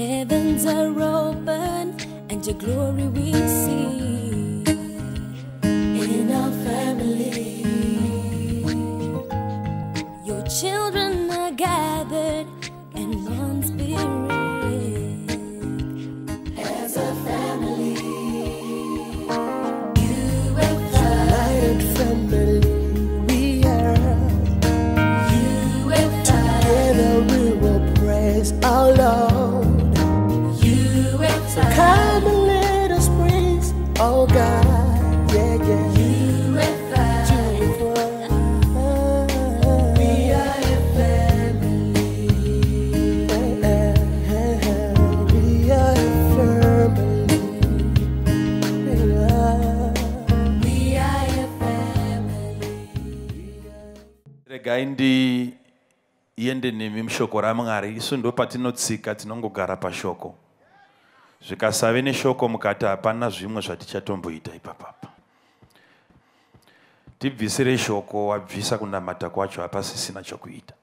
Heavens are open and your glory we see regai ndiende nemi mushoko ramwari isu ndo patinotsika tinongogara pashoko. Zvikasave neshoko mukati hapana zvimwe zvatichatomboita ipapapa. Tibvisire shoko wabvisa kunamata kwacho hapasisina chokuita.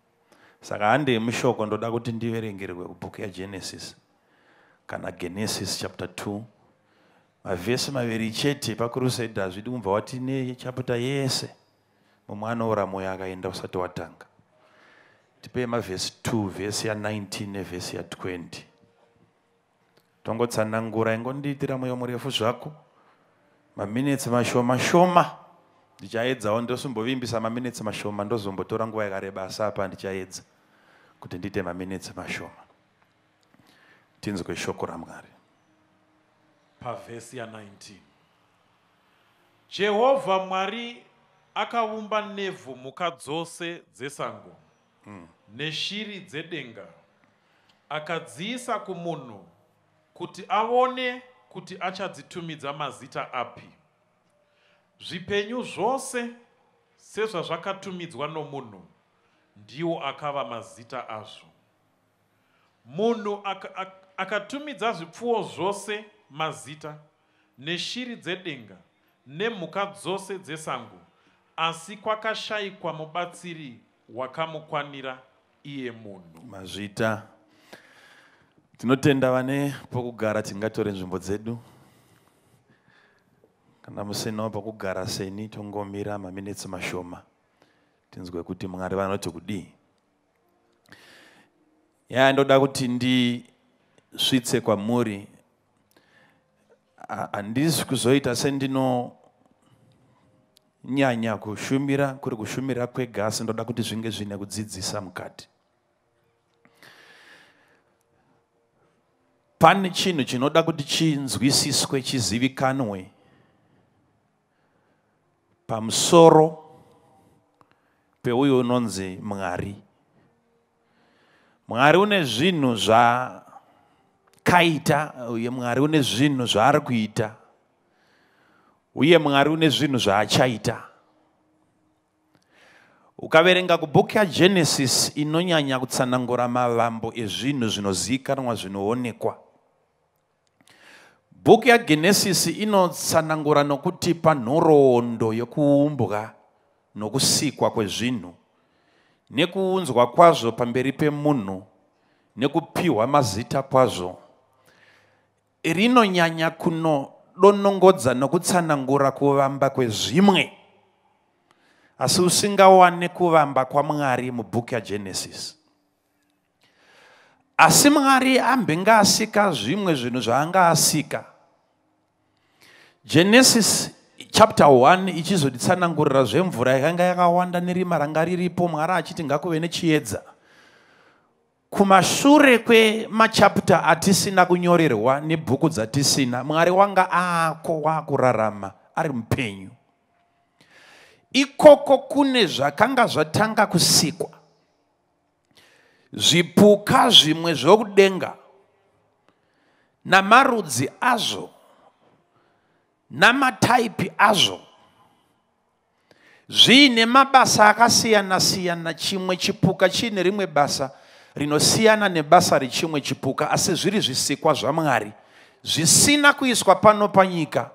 Saka handei mushoko ndoda kuti ndiverengerwe kubhuku yagenesis kana genesis chapter 2 mavhesi maviri chete pakuruseda hazvidi kumbva wati nechapta yese mumwe anoora mwoyo akaenda usati watanga. Tipei mavhesi 2 vhesi ya19 nevhesi ya20 tongotsanangura ingondiitira mwoyo murefu zvako maminitsi mashoma shoma. Ndichaedzawo ndosumbovimbisa maminitsi mashoma ndozombotora nguva yakareba asi apa ndichaedza kuti ndiite maminitsi mashoma. Tinzwe shoko ramwari pavhesi ya19 jehovha mwari akaumba nevhu mhuka dzose dzesango neshiri dzedenga. Akadziisa kumunhu kuti aone kuti achadzitumidza mazita api. Zvipenyu zvose sezvazvakatumidzwa nomunhu ndiwo akava mazita azvo. Munhu aka- ak- akatumidza zvipfuwo zvose mazita neshiri dzedenga nemhuka dzose dzesango asi kwakashayikwa mubatsiri wakamukwanira iye munhu. Mazvita. Tinotenda vane pokugara tingatore nzvimbo dzedu. Kana musinawo pokugara seni tongomira maminitsi mashoma tinzwe kuti mwari vanoti kudii. Ya ndoda kuti ndisvitse kwamuri. Ha- handisi kuzoita sendinonyanya kushumira kuri kushumira kwega asi ndoda kuti zvinge zvine kudzidzisa mukati. Pane chinhu chinoda kuti chinzwisiswe chizivikanwe. Pamusoro peuyo unonzi mwari. Mwari une zvinhu zvakaita uye mwari une zvinhu zvaari kuita uye mwari une zvinhu zvaachaita. Ukaverenga kubhuku yagenesis inonyanya kutsanangura mavambo ezvinhu zvinozivikanwa zvinoonekwa. Bhuku yagenesis inotsanangura nokutipa nhoroondo yokuumbwa nokusikwa kwezvinhu nekuunzwa kwazvo pamberi pemunhu nekupiwa mazita kwazvo. Rinonyanya kunodonongodza nokutsanangura kuvamba kwezvimwe. Asi usingawane kuvamba kwamwari mubhuku yagenesis asi mwari ambenge asika zvimwe zvinhu zvaanga asika. Genesis chapter 1 ichizotitsanangurira zvemvura yakanga yakawanda nerima ranga riripo mwari achiti ngakuve nechiedza kumashure kwemachapta atisina kunyorerwa nebhuku dzatisina mwari wanga aako waakurarama ari mupenyu. Ikoko kune zvakanga zvatanga kusikwa. Zvipuka zvimwe zvokudenga namarudzi azvo namataipi azvo zviine mabasa akasiyana siyana chimwe chipuka chiine rimwe basa rinosiyana nebasa rechimwe chipuka asi zviri zvisikwa zvamwari zvisina kuiswa pano panyika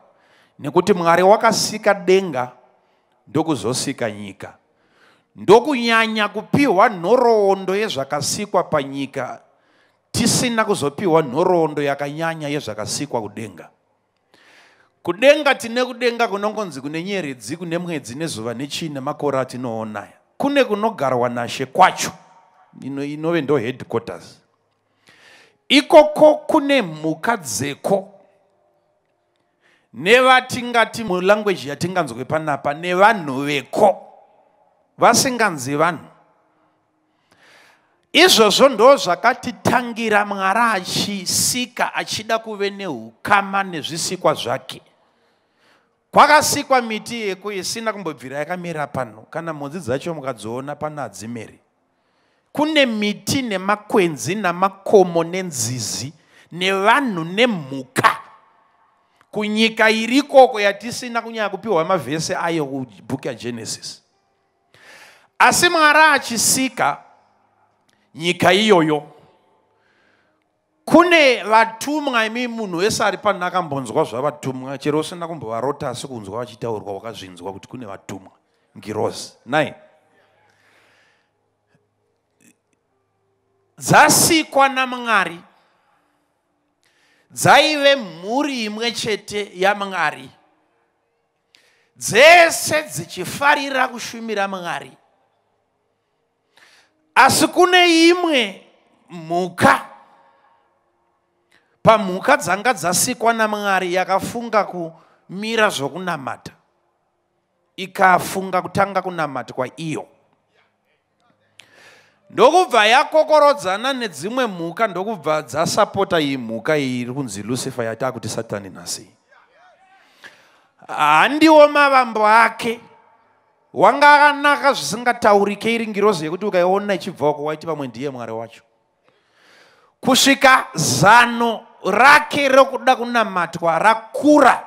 nekuti mwari wakasika denga ndokuzosika nyika. Ndokunyanya kupiwa nhoroondo yezvakasikwa panyika tisina kuzopiwa nhoroondo yakanyanya yezvakasikwa kudenga. Kudenga tine kudenga kunongonzi kune nyeredzi kune mwedzi nezuva nechii nemakore atinoona kune kunogarwa nashe kwacho inove ndo headquarters. Ikoko kune mhuka dzeko. Nevatingati mulangweji yatinganzwe panapa nevanhu veko. Vasinganzi vanhu. Izvozvo ndo zvakatitangira mwari achisika achida kuve neukama nezvisikwa zvake. Kwakasikwa miti yeko isina kumbobvira yakamera pano. Kana mhodzi dzacho mukadziona pano hadzimeri kune miti nemakwenzi namakomo nenzizi nevanhu nemhuka. Kunyika iri koko yatisina kunyanya kupiwa mavhesi ayo kubhuku yagenesis asi mwari achisika nyika iyoyo kune vatumwa imi munhu wese ari pano akambonzwa zvavatumwa chero usina kumbovarota asi kunzwa vachitaurwa wakazvinzwa kuti kune vatumwa ngirozi nai dzasikwa namwari dzaive mhuri imwe chete yamwari dzese dzichifarira kushumira mwari asi kune imwe mhuka. Pamhuka dzanga dzasikwa namwari yakafunga kumira zvokunamata. Ikafunga kutanga kunamata kwaiyo ndokubva yakokorodzana nedzimwe mhuka ndokubva dzasapota iyi mhuka iyi iri kunzi lucifer yataa kuti satani nhasi. Handiwo mavambo ake. Wanga akanaka zvisingataurike iri ngirozi yekuti ukaiona ichibvako waiti pamwe ndiye mwari wacho. Kusvika zano rake rokuda kunamatwa rakura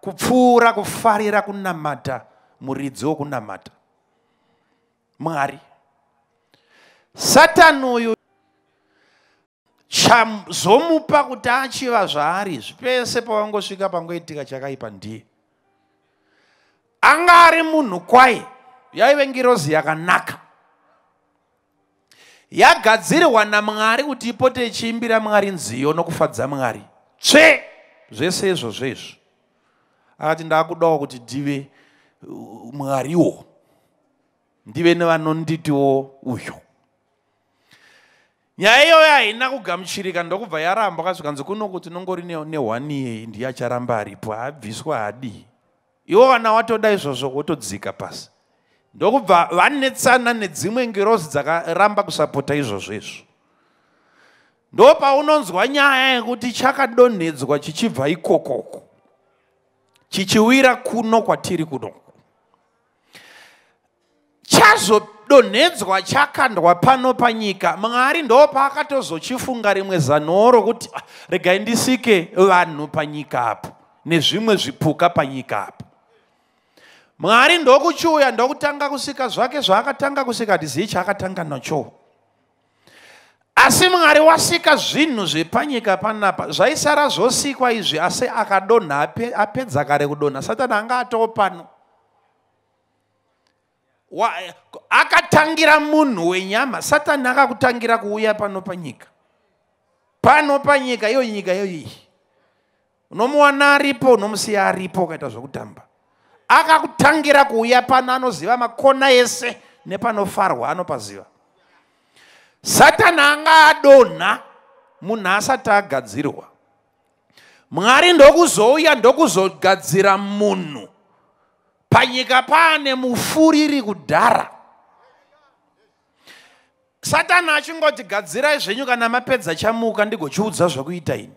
kupfuura kufarira kunamata muridzi wokunamata. Mwari satani uyu chazomupa kuti achiva zvaari zvipese pavangosvika pangoitika chakaipa ndiye. Anga ari munhu kwai yaive ngirozi yakanaka. Yagadzirwa namwari kuti ipote ichiimbira mwari nziyo nokufadza mwari. Tsve! Zvese izvozvo izvo akati ndaakudawo kuti ndive mwariwo ndive nevanonditiwo uyu nyaya iyoyo haina kugamuchirika ndokubva yaramba akasvika nzi kunoku tinongori nehwani yei ndiye acharamba aripo abviswa hadii iwo kana watoda izvozvo wotodzika pasi. Ndokubva vanetsana nedzimwe ngirozi dzakaramba kusapota izvozvo izvo. Ndo paunonzwa nyaya yekuti chakadonhedzwa chichibva ikokoko chichiwira kuno kwatiri kunoku chazodonhedzwa chakandwa pano panyika mwari ndo paakatozochifunga rimwe zano rokuti "Ah, regai ndisike vanhu panyika apo nezvimwe zvipuka panyika apo mwari ndokuchiuya ndokutanga kusika zvake zvaakatanga kusika hatizivi chaakatanga nacho. Asi mwari wasika zvinhu zvepanyika panapa zvaisara zvosikwa izvi asi akadonha ape- apedza kare kudonha. Satani anga atoo pano akatangira munhu wenyama satani akakutangira kuuya pano panyika pano panyika iyo nyika iyo iyi. Unomuwana aripo unomusiya aripo ukaita zvokutamba akakutangira kuuya pano anoziva makona ese nepanofarwa anopaziva. Satani anga adonha munhu asati agadzirwa. Mwari ndokuzouya ndokuzogadzira munhu panyika paane mufuriri kudhara. Satani achingoti gadzirai zvenyu kana mapedza chamuka ndigochiudza zvokuita ini.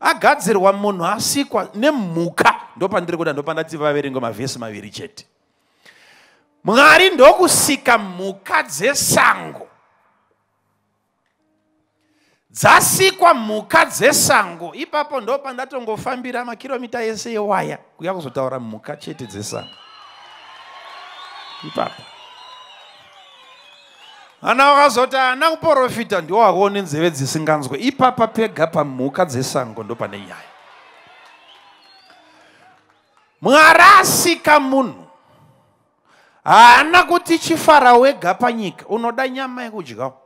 Agadzirwa munhu asikwa nemhuka ndopandiri kuda ndopandati vaverenga mavhesi maviri chete. Mwari ndokusika mhuka dzesango dzasikwa mhuka dzesango. Ipapo ndo pandatongofambira makiromita ese ewaya kuya kuzotaura mhuka chete dzesango. Ipapo. Ana wakazoti ana kuprofita ndiwo wakuone nzeve dzisinganzwe. Ipapa pega pamhuka dzesango ndo pane nyaya. Mwari asika munhu. Haana kuti chifara wega panyika. Unoda nyama yekudyawo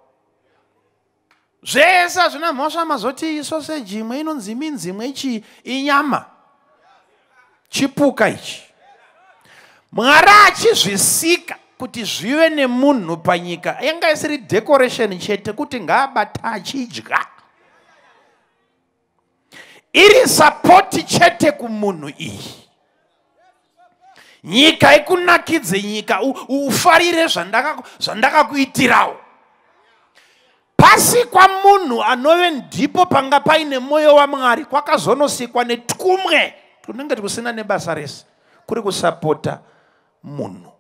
zvese hazvina mhosva mazoti isoseji imwe inonzi minzi imwe ichi inyama. Chipuka ichi. Mwari achizvisika kuti zvive nemunhu panyika yanga isiri decoration chete kuti ngaabata achidya. Iri sapoti chete kumunhu iyi. Nyika ikunakidze nyika ufarire zvandaka- zvandakakuitirawo pasikwa munhu anove ndipo panga paine mwoyo wamwari kwakazonosikwa netumwe tunenge tusina nebasa rese kuri kusapota munhu.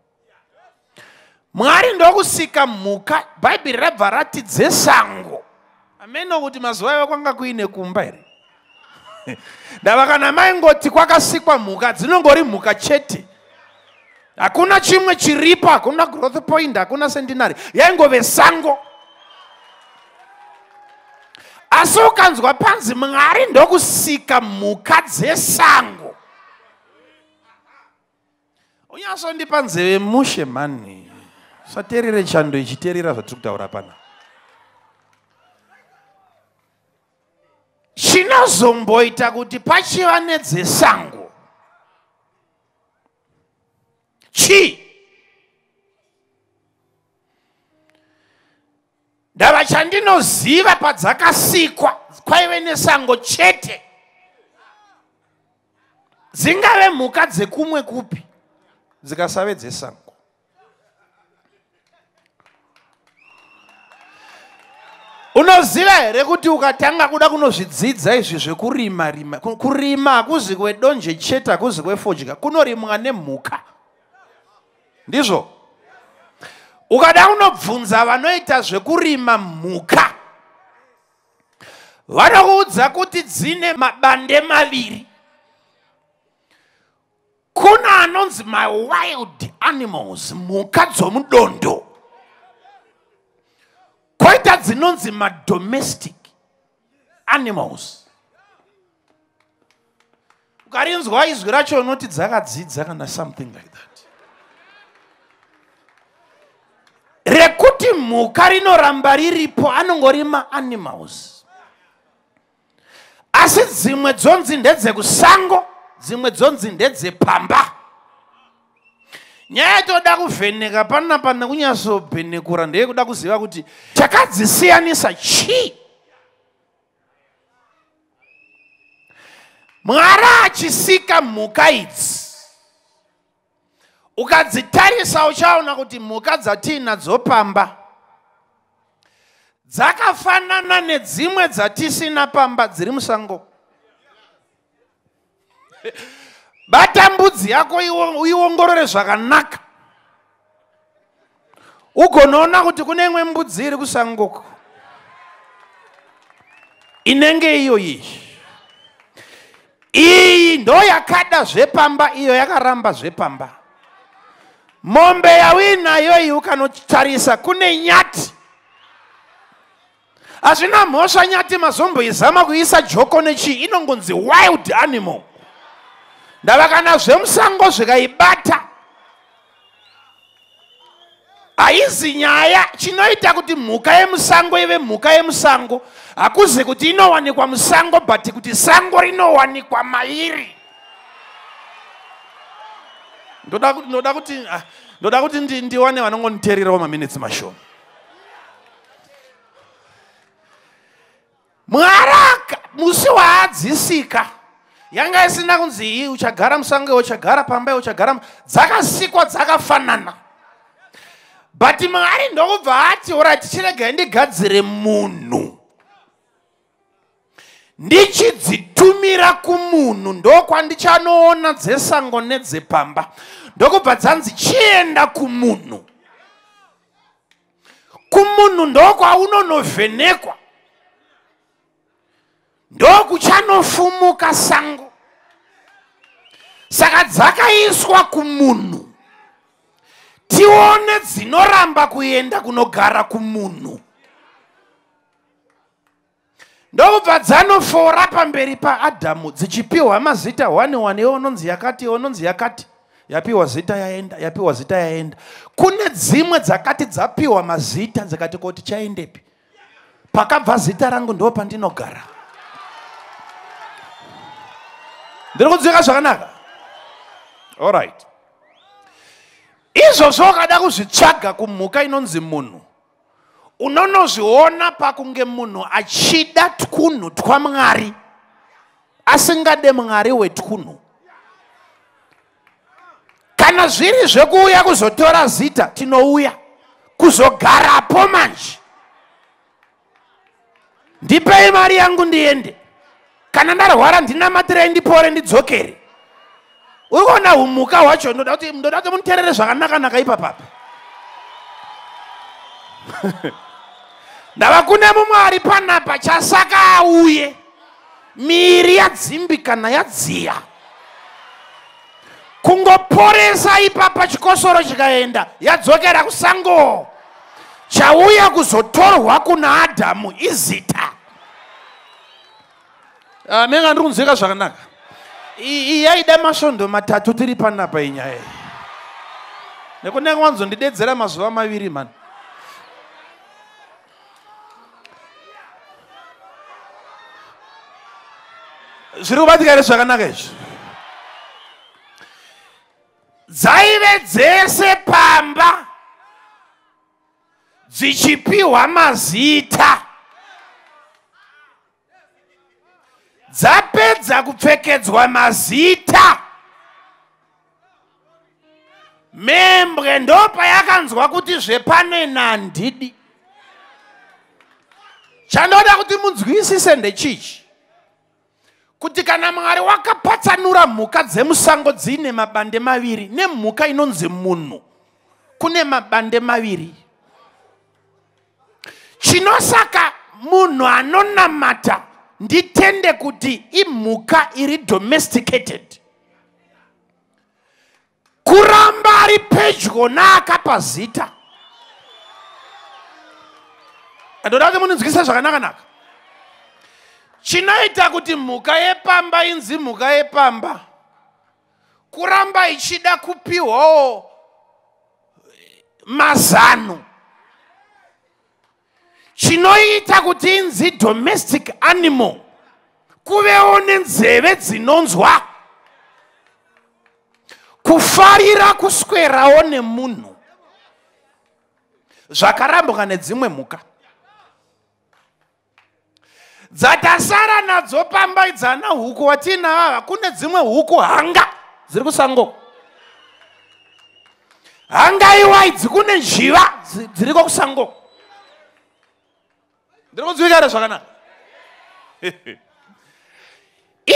Mwari ndokusika mhuka bhaibheri rabva rati dzesango ameno kuti mazuva ivo kwanga kuine kumba here? Ndava kana maingoti kwakasikwa mhuka dzinongori mhuka chete. Hakuna chimwe chiripo hakuna growth point hakuna centenary yaingove sango asi ukanzwa panzi mwari ndokusika mhuka dzesango. Unyasondipa nzeve mushe mani sateerere chando ichiteerera zvatiri kutaura pana. Chinozomboita kuti pachiva nedzesango chii ndava chandinoziva padzakasikwa kwaive nesango chete. Dzingave mhuka dzekumwe kupi? Dzikasave dzesango. Unoziva here kuti ukatanga kuda kunozvidzidza izvi zvekurima rima? Ku- kurima hakuzi kwedonje chete hakuzi kwefodya kunorimwa nemhuka? Ndizvo ukada kunobvunza vanoita zvekurima mhuka vanokuudza kuti dzine mabande maviri. Kuna anonzi mawild animals mhuka dzomudondo. Koita dzinonzi madomestic animals. Ukarinzwa izwi racho unoti dzakadzidza kana something like that mhuka rinoramba riripo anongori maanimals asi dzimwe dzonzi ndedzekusango dzimwe dzonzi ndedzepamba. Nyaya yatoda kuvheneka panapa nekunyatsobhenekura ndeyekuda kuziva kuti chakadzisiyanisa chii? Mwari achisika mhuka idzi ukadzitarisa uchaona kuti mhuka dzatiinadzo pamba dzakafanana nedzimwe dzatisina pamba dziri musango. Bata mbudzi yako uiongorore zvakanaka. Ugonoona kuti kune imwe mbudzi iri kusangoko inenge iyo iyi. Iyi ndo yakada zvepamba iyo yakaramba zvepamba. Mombe yauinayo iyi ukanotarisa kune nyati hazvina mhosva nyati mazomboizama kuisa joko nechii inongonzi wild animal. Ndava kana zvemusango zvikaibata. Haizi nyaya chinoita kuti mhuka yemusango ive mhuka yemusango. Hakuzi kuti inowanikwa musango but kuti sango rinowanikwa mairi. Ndoda kuti ndoda kuti ah, ndiwane vanongonditeererawo maminitsi mashoma mwaraka! Musi waadzisika. Yanga isina kunzi iyi uchagara musango uchagara pamba uchagara mu-" dzakasikwa dzakafanana. But mwari ndokubva ati orati chiregai ndigadzire munhu? Ndichidzitumira kumunhu ndokwandichanooona dzesango nedzepamba. Ndokubva dzanzi chienda kumunhu. Kumunhu ndokwaunonovhenekwa ndokuchanofumuka sango. Saka dzakaiswa kumunhu. Tione dzinoramba kuenda kunogara kumunhu. Ndokubva dzanofora pamberi paadhamu dzichipiwa mazita 1 iwe unonzi yakati iwe unonzi yakati. Yapiwa zita yaenda yapiwa zita yaenda. Kune dzimwe dzakati dzapiwa mazita dzikati koti chaendepi? Pakabva zita rangu ndo pandinogara ndiri kudzika zvakanaka. Allright izvozvo wakada kuzvitsvaga kumhuka inonzi munhu unonozviona pakunge munhu achida twunhu twamwari asingade mwari wetwunhu kana zviri zvekuuya kuzotora zita tinouya kuzogarapo manje. Ndipei mari yangu ndiende kana ndarwara ndinamatirei ndipore ndidzokere. Uri kuona umhuka hwacho ndoda kuti ndoda kuti munteerere zvakanakanaka ipapapa. Ndava kune mumwe ari panapa chasaka auye. Miri yadzimbikana yadziya. Kungoporesa ipapa chikosoro chikaenda yadzokera kusango. Chauya kuzotorwa kuna adhamu izita Ah, menga ndiri kunzwika zvakanaka iyi yaida masvondo matatu tiri panapa inyaya iyi nekunenge wanzondidedzera mazuva maviri mani zviri kubatika here zvakanaka izvi? Dzaive dzese pamba dzichipiwa mazita dzapedza kupfekedzwa mazita. Membwe ndo payakanzwa kuti zvepane nandidi chandoda kuti munzwisise ndechichi. Kuti kana mwari wakapatsanura mhuka dzemusango dziine mabande maviri nemhuka inonzi munhu kune mabande maviri. Chinosaka munhu anonamata nditende kuti imhuka iri domesticated. Kuramba ari pedyo naakapa zita. Andoda kuti munonzwisa zvakanakanaka. Chinoita kuti mhuka yepamba inzi mhuka yepamba. Kuramba ichida kupiwawo mazano chinoita kuti inzi domestic animal kuvewo nenzeve dzinonzwa. Kufarira kuswerawo nemunhu. Zvakarambwa nedzimwe mhuka. Dzatasara nadzo pambaidzana huku watinavava kune dzimwe huku hanga. Dziri kusango. Hanga iwaidzi kune njiva dzi- dziriko kusango ndiri kunzwika here zvakanaka.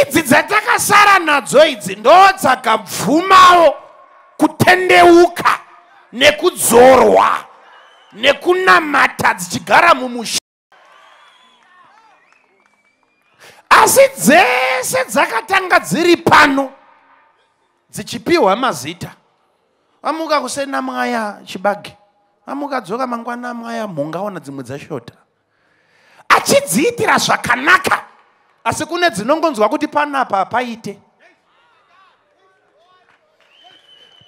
Idzi dzatakasara nadzo idzi ndo dzakabvumawo kutendeuka nekudzorwa nekunamata dzichigara mumusha. Asi dzese dzakatanga dziri pano dzichipiwa mazita. Amuka kusena mwaya chibage. Amuka dzoka mangwana mwaya mhungaona dzimwe dzashota achidziitira zvakanaka. Asi kune dzinongonzwa kuti panapa paite.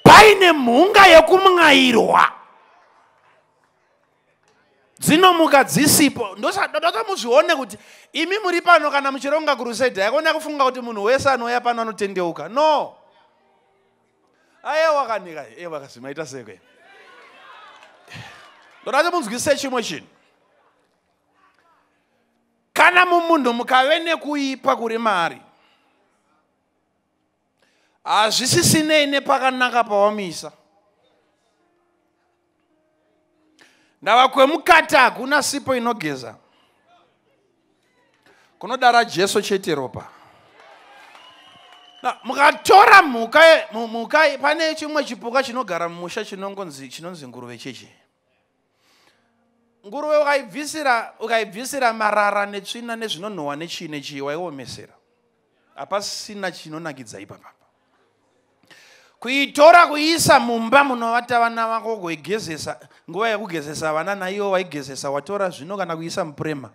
Paine mhunga yekumwairwa. Dzinomuka dzisipo. Ndosadodota muzvione kuti imi muri pano kana muchironga kurusaidha yakona kufunga kuti munhu wese anouya pano anotendeuka. No. Aiwa kanika ewa kazimaita seke ndodati munzwisise chimwe chinhu kana mumunhu mukave nekuipa kuri mari hazvisisinei nepakanaka pawamisa. Ndava kwemukati hakuna sipo inogeza. Kunodara jesu chete ropa. Mukatora mhuka mhuka pane chimwe chipuka chinogara mumusha chinonzi nguruve cheche nguruve ukaibvisira ukaibvisira marara netsvina nezvinonhuhwa nechii nechii waiomesera hapasina chinonakidza ipapapa kuitora kuiisa mumba munovata vana vako kuigezesa nguva yekugezesa vana naiwo waigezesa watora zvino kana kuisa mupurema.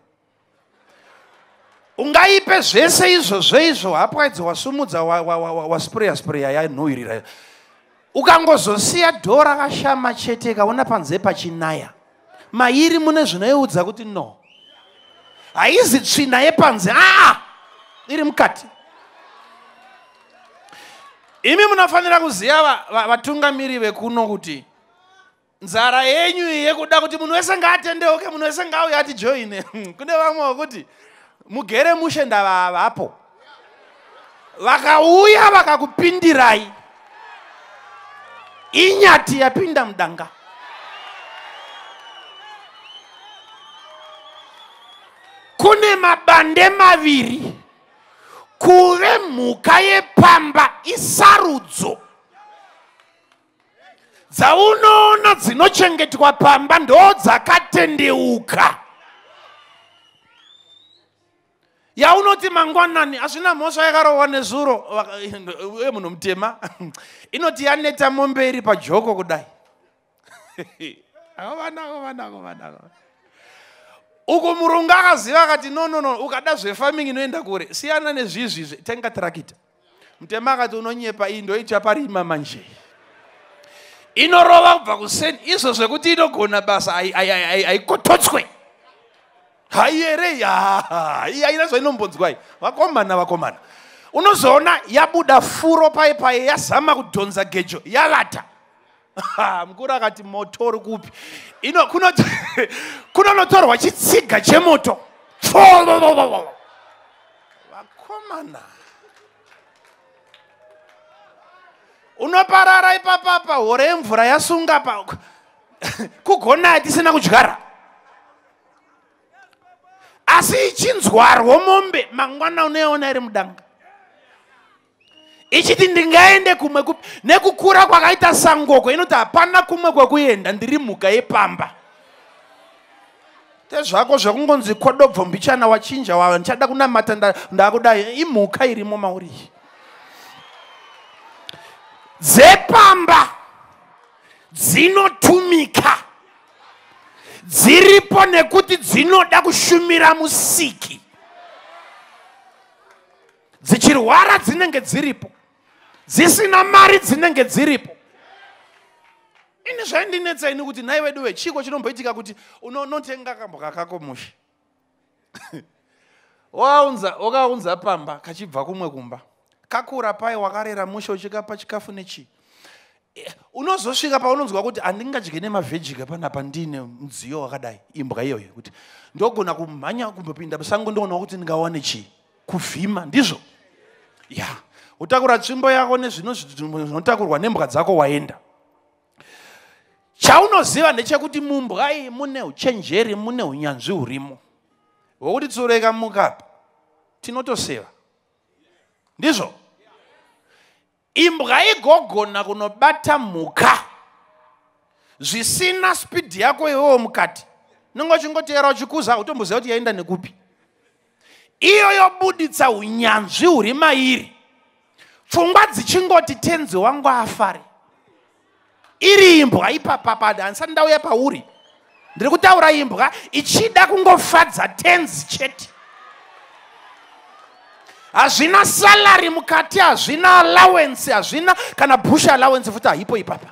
Ungaipe zvese izvozvo izvo hapwaidzi wasumudza waspreya spreya yanhuhwirira ukangozosiya dhoo rakashama chete kaona panze pachinaya mairi mune zvinoiudza kuti no. Haizi tsvina yepanze. Aa iri mukati. Imi munofanira kuziva va- va- vatungamiri vekuno kuti nzara yenyu yekuda kuti munhu wese ngaatendeuke munhu wese ngaauye ati joine. Kune vamwe vokuti mugere mushe ndavavapo vakauya vakakupindirai. Inyati yapinda mudanga kune mabande maviri. Kuve mhuka yepamba isarudzo. Dzaunoona dzinochengetwa pamba ndo dzakatendeuka. Yaunoti mangwanani hazvina mhosva yakarohwa nezuro. Uye munhu mutema. Inoti yaneta mombe iri pajoko kudai. Avanako vanako vanako uku murungu akaziva akati no no no ukada zvefarming inoenda kure. Siyana nezvizvizvi. Tenga tirakita mutema akati unonyepa iyi ndoita parima manje. Inorova kubva kuseni izvo zvekuti inogona basa hai- hai- hai- hai- haikototswe hai here haina zvainombonzwa iyi. Vakomana vakomana. Unozoona yabuda furo pai pai yazama kudhonza gejo yavata mukuru akati moto uri kupi? Ino kunonotorwa chitsiga chemoto. Vakomana. Unoparara ipapapa hore yemvura yasunga pa kugona tisina kudyara. Asi ichinzwarwo mombe mangwana unoiona iri mudanga ichiti ndingaende kumwe kupi nekukura kwakaita sangoko inoti hapana kumwe kwekuenda ndiri mhuka yepamba. Tezvako zvekungonzi kodobvo mbichana wachinja wa ndichada kunamata nda- ndakudai imhuka irimo mauri. Iyi dzepamba dzinotumika. Dziripo nekuti dzinoda kushumira musiki. Dzichirwara dzinenge dziripo dzisina mari dzinenge dziripo. Ini zvaindinetsa ini kuti nhai wedu we chiko chinomboitika kuti unonotenga kamboka kako mushe. Wakaunza wakaunza pamba kachibva kumwe kumba. Kakura pai wakarera mushe uchikapa chikafu nechii Eh, unozosvika paunonzwa kuti handingadye nemavhejika panapa ndiine mudziyo wakadai imbwa iyoyo kuti ndogona kumhanya kumbopinda musango ndoona kuti ndingawane chii kuvhima ndizvo? Ya utakura tsvimbo yako nezvino zvinotakurwa nembwa dzako waenda. Chaunoziva ndechekuti mumbwa iyi mune uchenjeri mune unyanzvi hurimo. Hwokuti tsureka mukapa tinotoseva. Ndizvo. Imbwa igogona kunobata mhuka. Zvisina spidi yako iwewo mukati. Unenge uchingoteera uchikuza utomboziva kuti yaenda nekupi. Iyo yobuditsa unyanzvi huri mairi pfungwa dzichingoti tenzi wangu afare. Iri imbwa ipapapada handisati ndauya pauri. Ndiri kutaura imbwa ichida kungofadza tenzi chete. Hazvina salari mukati hazvina allowance hazvina kana bush allowance futi haipo ipapa.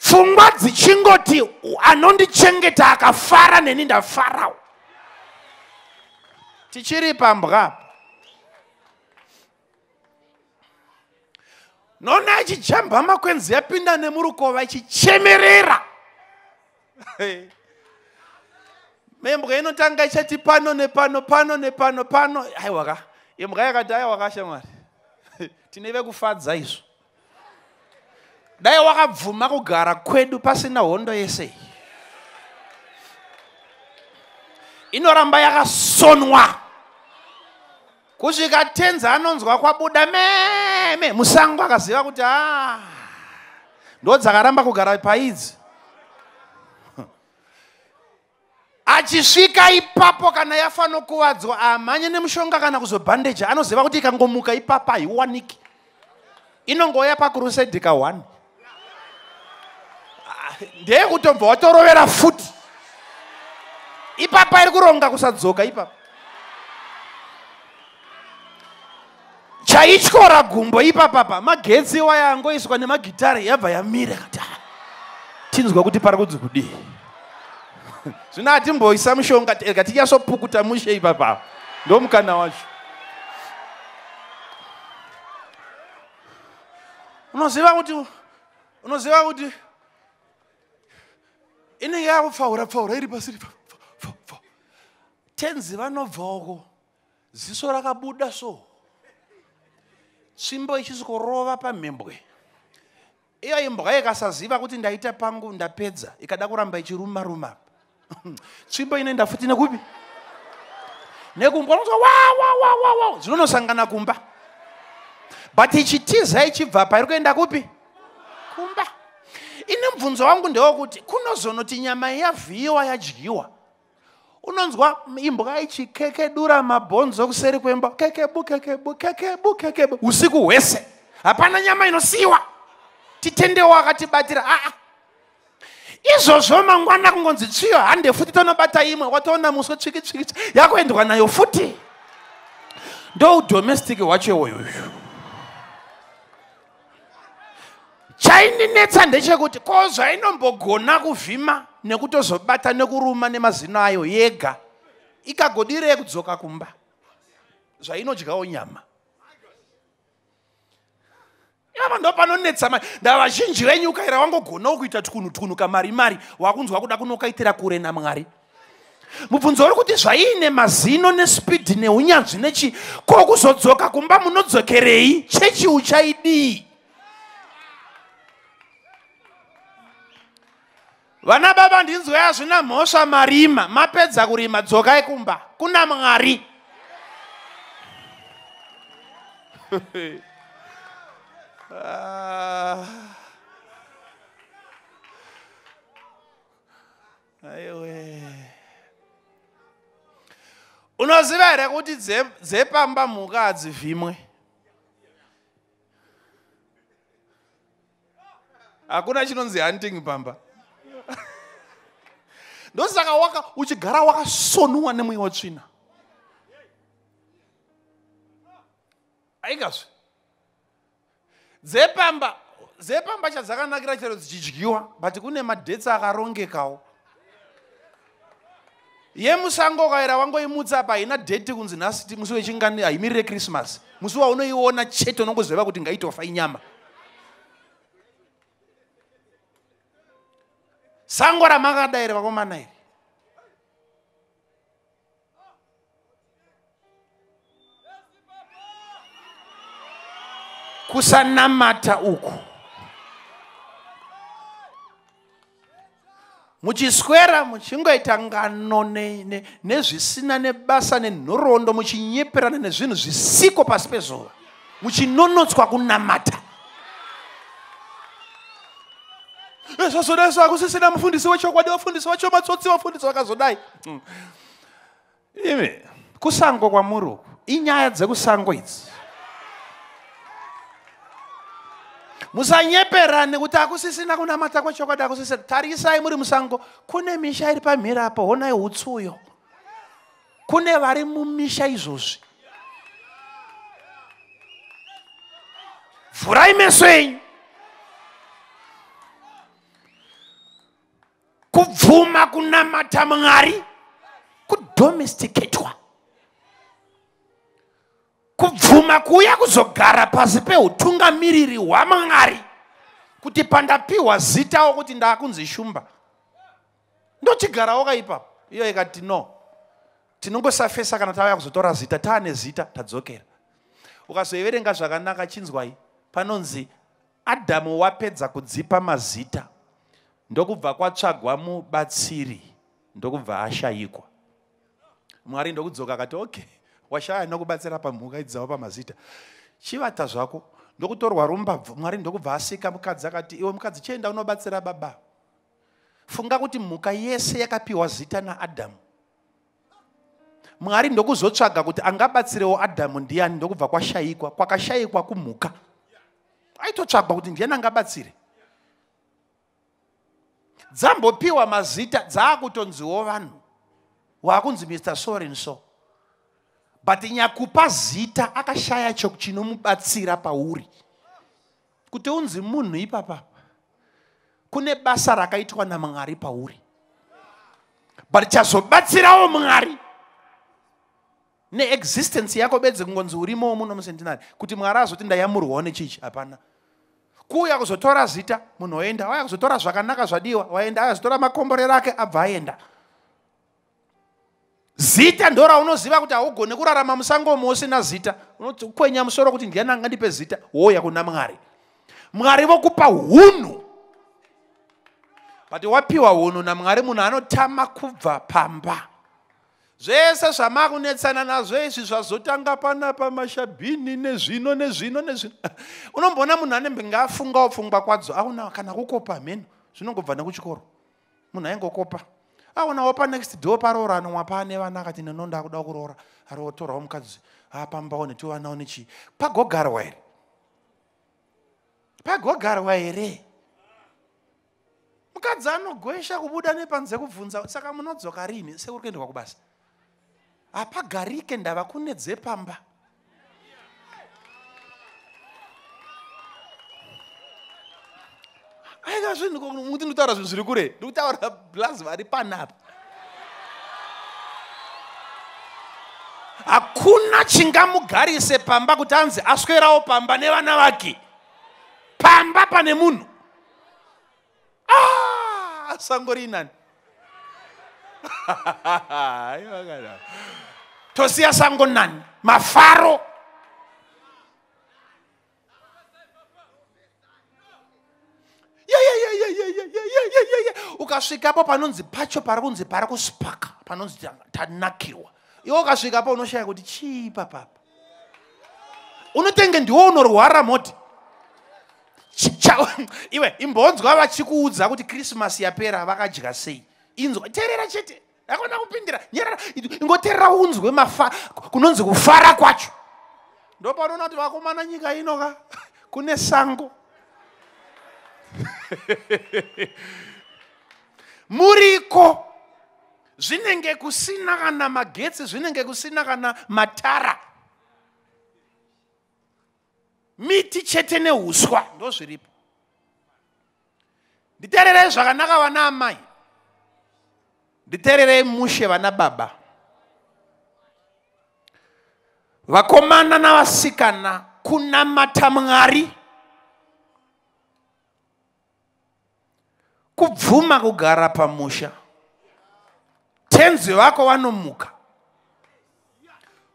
Pfungwa dzichingoti anondichengeta akafara neni ndafarawo. Tichiri pambwa noona ichijamba makwenzi yapinda nemurukova ichichemerera membwa inotanga ichati pano nepano pano nepano pano. Aiwaka imbwa yakati aiwaka shamwari tine vekufadza izvo. Dai wakabvuma kugara kwedu pasina hondo yese inoramba yakasonwa kusvika tenza anonzwa kwabuda meme musango akaziva kuti a ndo dzakaramba kugara paidzi. Achisvika ipapo kana yafanokuwadzwa amhanye nemushonga kana kuzobhandeja anoziva kuti ikangomuka ipapo haiwaniki. Inongoya pakurusedhika 1 ndeyekutombva watorovera futi. Ipapa iri kuronga kusadzoka ipapa chaityora gumbo ipapapa magetsi waya yangoiswa nemagitari yabva yamira kati "Ah, tinzwa kuti pari kudzi kudii? Zvino hatimboisa mushonga ega tichasopukuta mushe ipapa ndo mukana wacho. Unoziva kuti unoziva kuti inenge yakupfaura pfaura iri pasi iri pa- pa- pa- pa. tenzi vanobvaoko ziso rakabuda so tsvimbo ichisikorova pamhembwe. Iyo imbwa ikasaziva kuti ndaita pangu ndapedza ikada kuramba ichiruma ruma tsvimbo inoenda futi nekupi? Nekumba unoza wa wa wa wa wa zvinonosangana kumba. But ichitiza ichibva pa iri kuenda kupi? Kumba. Ine mubvunzo wangu ndewekuti kunozonoti nyama yavhiyiwa yadyiwa unonzwa imbwa ichikekedura mabhonzo kuseri kwemba. Kekebu kekebu kekebu kekebu usiku hwese. Hapana nyama inosiyiwa. Titendewo akatibatira. Aa izvozvo mangwana kungonzi tsviyo hande futi tonobata imwe watoona muswe tsviki tsviki yakuendwa nayo futi. Ndo udomestic hwacho iwoyoyo chaindinetsa ndechekuti ko zvainombogona kuvhima nekutozobata nekuruma nemazino ayo yega ikagodirei kudzoka kumba. Zvainodyawo nyama. Ivava ndo panonetsa mai nda vazhinji venyu ukaira wangogonawo kuita twunu twunu kamari mari wakunzwa kuda kunokaitira kure namwari. Mubvunzo uri kuti zvaiine mazino nespidi neunyanzvi nechi ko kuzodzoka kumba munodzokerei? Chechi uchaidii vana baba ndinzwa hazvina mhosva marima mapedza kurima dzokai kumba kuna mwari? Aiwe. Unoziva here kuti dze- dzepamba mhuka hadzivhimwe hakuna chinonzi hunting pamba. Ndosaka waka uchigara wakasonuwa nemweya wetsvina aikazve dzepamba dzepamba chadzakanakira chero dzichidyiwa but kune madhetsi akarongekawo. Yemusango ukaira wangoimutsa apa haina dheti kunzi nhasi musi wechingani haimirire krismas musi waunoiona chete unongoziva kuti ngaitofa inyama sango ramakada here vakomana here kusanamata uku. Muchiswera muchingoita ngano ne- ne- nezvisina nebasa nenhoroondo muchinyeperana nezvinhu zvisiko pasi pezuva. Muchinonotswa kunamata zvazodai so hakusisina mufundisi wechokwadi vafundisi vacho matsotsi vafundisi vakazodai Hmm. imi kusango kwamuri uku inyaya dzekusango idzi. Musanyeperane kuti hakusisina kunamata kwechokwadi hakusisina tarisai muri musango. Kune misha iri pamhiri apo honai hutsuyo kune vari mumisha izvozvi. Vhurai meso enyu kubvuma kunamata mwari kudomesticatwa kubvuma kuuya kuzogara pasi peutungamiriri hwamwari kuti pandapiwa zitawo kuti ndaakunzi shumba. Ndochigarawo kaipapo iyo ikati no tinongosafesa kana tauya kuzotora zita taane zita tadzokera. Ukazoiverenga zvakanaka chinzwai. Panonzi adhamu wapedza kudzipa mazita ndokubva kwatsvagwa mubatsiri ndokubva ashayikwa. Mwari ndokudzoka akati okay washaya nokubatsira pamhuka idzawo pamazita chivata zvako ndokutorwa rumbabvu. Mwari ndokubva asika mukadzi akati iwe mukadzi chienda unobatsira baba. Funga kuti mhuka yese yakapiwa zita naadhamu mwari ndokuzotsvaga kuti angabatsirewo adhamu ndiani ndokubva kwashayikwa kwakashayikwa kumhuka. Aitotsvagwa kuti ndiani angabatsire dzambopiwa mazita dzaakutonziwo vanhu. Waakunzi mr soren so but nyakupa zita akashaya chinomubatsira pauri. Kuti unzi munhu ipapapa kune basa rakaitwa namwari pauri. But chazobatsirawo mwari neexistence yako bedzi kungonzi urimowo muno musentinari kuti mwari azoti ndayamurwawo nechichi hapana kuuya kuzotora zita munhu oenda waya kuzotora zvakanaka zvadiwa waenda ayazotora makomborero ake abva aenda. Zita ndo raunoziva kuti haugone kurarama musangomo usina zita. Unokwenya musoro kuti ndiani angandipe zita? Woya kuna mwari. Mwari vokupa hunhu but wapiwa hunhu namwari munhu anotama kubva pamba zvese zvamakunetsana nazvo izvi zvazotanga panapa mashabhini nezvino nezvino nezvino. Unomboona munhu anembe ngaafungawo pfungwa kwadzo aona kana kukopa mhenu zvinongobva nekuchikoro. Munhu aingokopa. Aonawo panext door paroora anomwa paane vana akati ndinonda kuda kuroora. Arotorawo mukadzi. Apambawo netiwanawo nechii pagogarwa here pagogarwa here mukadzi anogwesha kubuda nepanze kubvunza saka munodzoka rini? Sekuri kuendekwa kubasa hapagarike ndava kune dzepamba. Aika zvinhu muti ndikutaura zvinhu zviri kure? Ndikutaura blazi vari panapa hakuna chingamugarise pamba kuti anzi aswerawo pamba nevana vake. Pamba pane munhu. Ah, sango riinani tosiya sangu nani? Mafaro? Ukasvikapo panonzi pacho pari kunzi pari kuspaka panonzi tanakirwa iwe ukasvikapo unoshaya kuti chii papapa unotenge ndiwo unorwara moti? Iwe imbonzwa vachikuudza kuti krismasi yapera vakadya sei? Inzwa teerera chete. Akona kupindira. Nyerera. Ingoteerera unzwe mafa kunonzi kufara kwacho. Ndo paunoona kuti vakomana nyika ino ka? Kune sango. Muriko. Zvinenge kusina kana magetsi zvinenge kusina kana matara. Miti chete neuswa ndo zviripo. Nditeererei zvakanaka vana amai nditeererei mushe vana baba. Vakomana navasikana kunamata mwari. Kubvuma kugara pamusha. Tenzi vako vanomuka.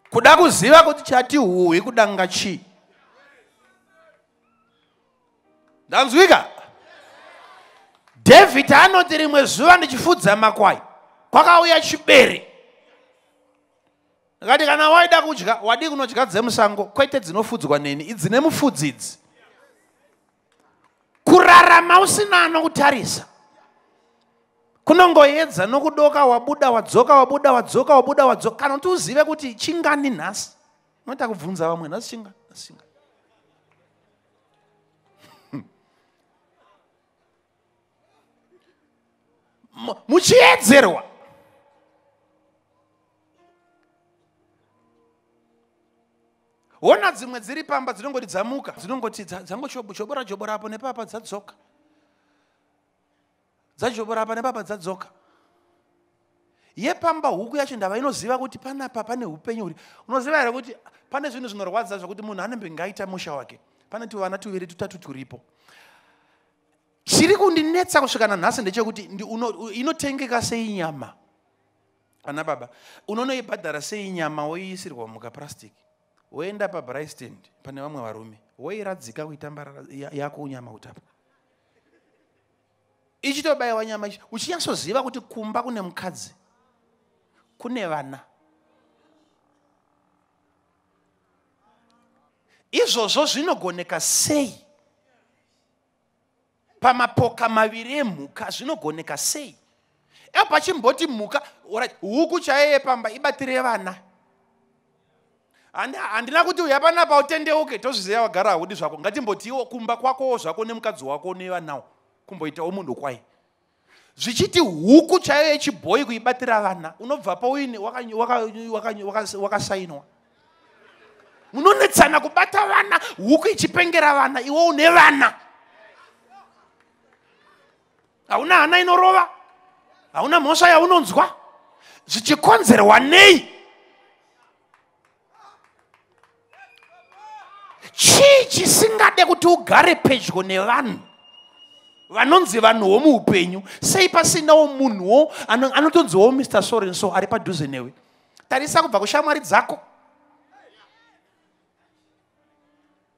Kuda kuziva kuti chati huhwi kudanga chii? Ndanzwika. Dhavhidhi anoti rimwe zuva ndichifudza makwai kwakauya chibere. Akati kana waida kudya wadi kunodya dzemusango kwete dzinofudzwa neni. Idzine mufudzi idzi kurarama usina anokutarisa. Kunongoedza nokudoka wabuda wadzoka wabuda wadzoka wabuda wadzoka. Kana kuti uzive kuti chingani nhasi? Unoita kubvunza vamwe nhasi chingani nhasi chingani. Mu- muchiedzerwa ona dzimwe dziri pamba dzinongoti dzamuka dzinongoti dza- dzangochobora jobora apo nepapa dzadzoka. Dzajobora apa nepapa dzadzoka. Yepamba huku yacho ndava inoziva kuti panapa pane upenyu huri. Unoziva here kuti pane zvinhu zvinorwadza zvokuti munhu anembe ngaita musha wake? Pane tuvana tuviri tutatu turipo. Chiri kundinetsa kusvika nanhasi ndechekuti inotengeka sei nyama? Ana baba unonoibhadhara sei nyama woiisirwa mukapurasitiki woenda pabraistand pane vamwe varume woiradzika kuitambarara ya- yako unyama utapa ichitobayiwa nyama ichi uchinyatsoziva kuti kumba kune mukadzi kune vana. Izvozvo zvinogoneka sei? Pamapoka maviri emhuka zvinogoneka sei? E pachimboti mhuka huku chaiyo yepamba ibatire vana handina kuti uya panapa utendeuke tozviziva wagara haudi zvako. Ngatimbotiwo kumba kwakowo zvako nemukadzi wako nevanawo kumboitawo munhu kwai zvichiti huku chaiyo yechibhoyi kuibatira vana unobvapo uine waka- waka- waka- waka- wakasainwa. Munonetsana kubata vana huku ichipengera vana iwe une vana. Hauna hana inorova? Hauna mhosva yaunonzwa? Zvichikonzerwa nei chii chisingade kuti ugare pedyo nevanhu. Vanonzi vanhuwo muupenyu sei pasinawo munhuwo ano- anotonziwo mr sorenso ari padhuze newe. Tarisa kubva kushamwari dzako.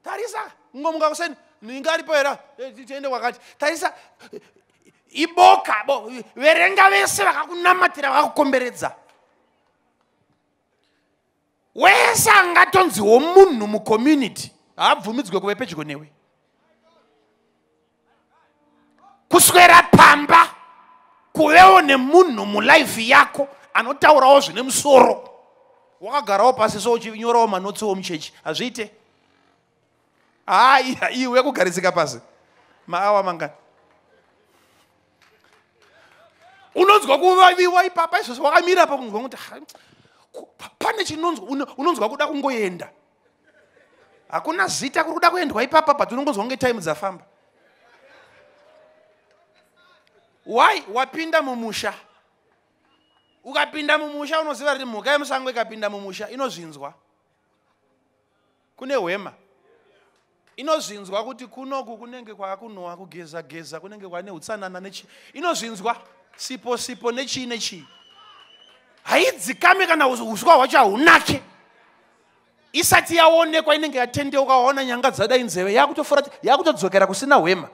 Tarisa ngomuka kuseni ningaripo hera Eh, ti- tiende kwakati. Tarisa iboka bo verenga vese vakakunamatira vakakukomberedza. Wese angatonziwo munhu mucommunity haabvumidzwe kuve pedyo newe. Kuswera pamba kuvewo nemunhu mulaifi yako anotaurawo zvine musoro. Wakagarawo pasi so uchinyorawo manotsiwo muchechi hazviite? Hai iwe kugarisika pasi. Maawa mangani. Unonzwa kuvaviwa ipapa izvozvo wakamira pa munhu wakuti "Ha, ku- pa- pane chinonzwa uno- unonzwa kuda kungoenda hakuna zita kuri kuda kuendwa ipapa but unongonzwa kunge time dzafamba why? Wapinda mumusha. Ukapinda mumusha unoziva riri mhuka yemusango ikapinda mumusha inozvinzwa kune hwema. Inozvinzwa kuti kunoku kunenge kwaakunhowa kugeza geza kunenge kwane utsanana nechi inozvinzwa sipo sipo nechii nechii haidzikame kana us- uswa hwacho haunake isati yaonekwa inenge yatendeuka waona nyanga dzadai nzeve yakutofura yakutodzokera kusina hwema.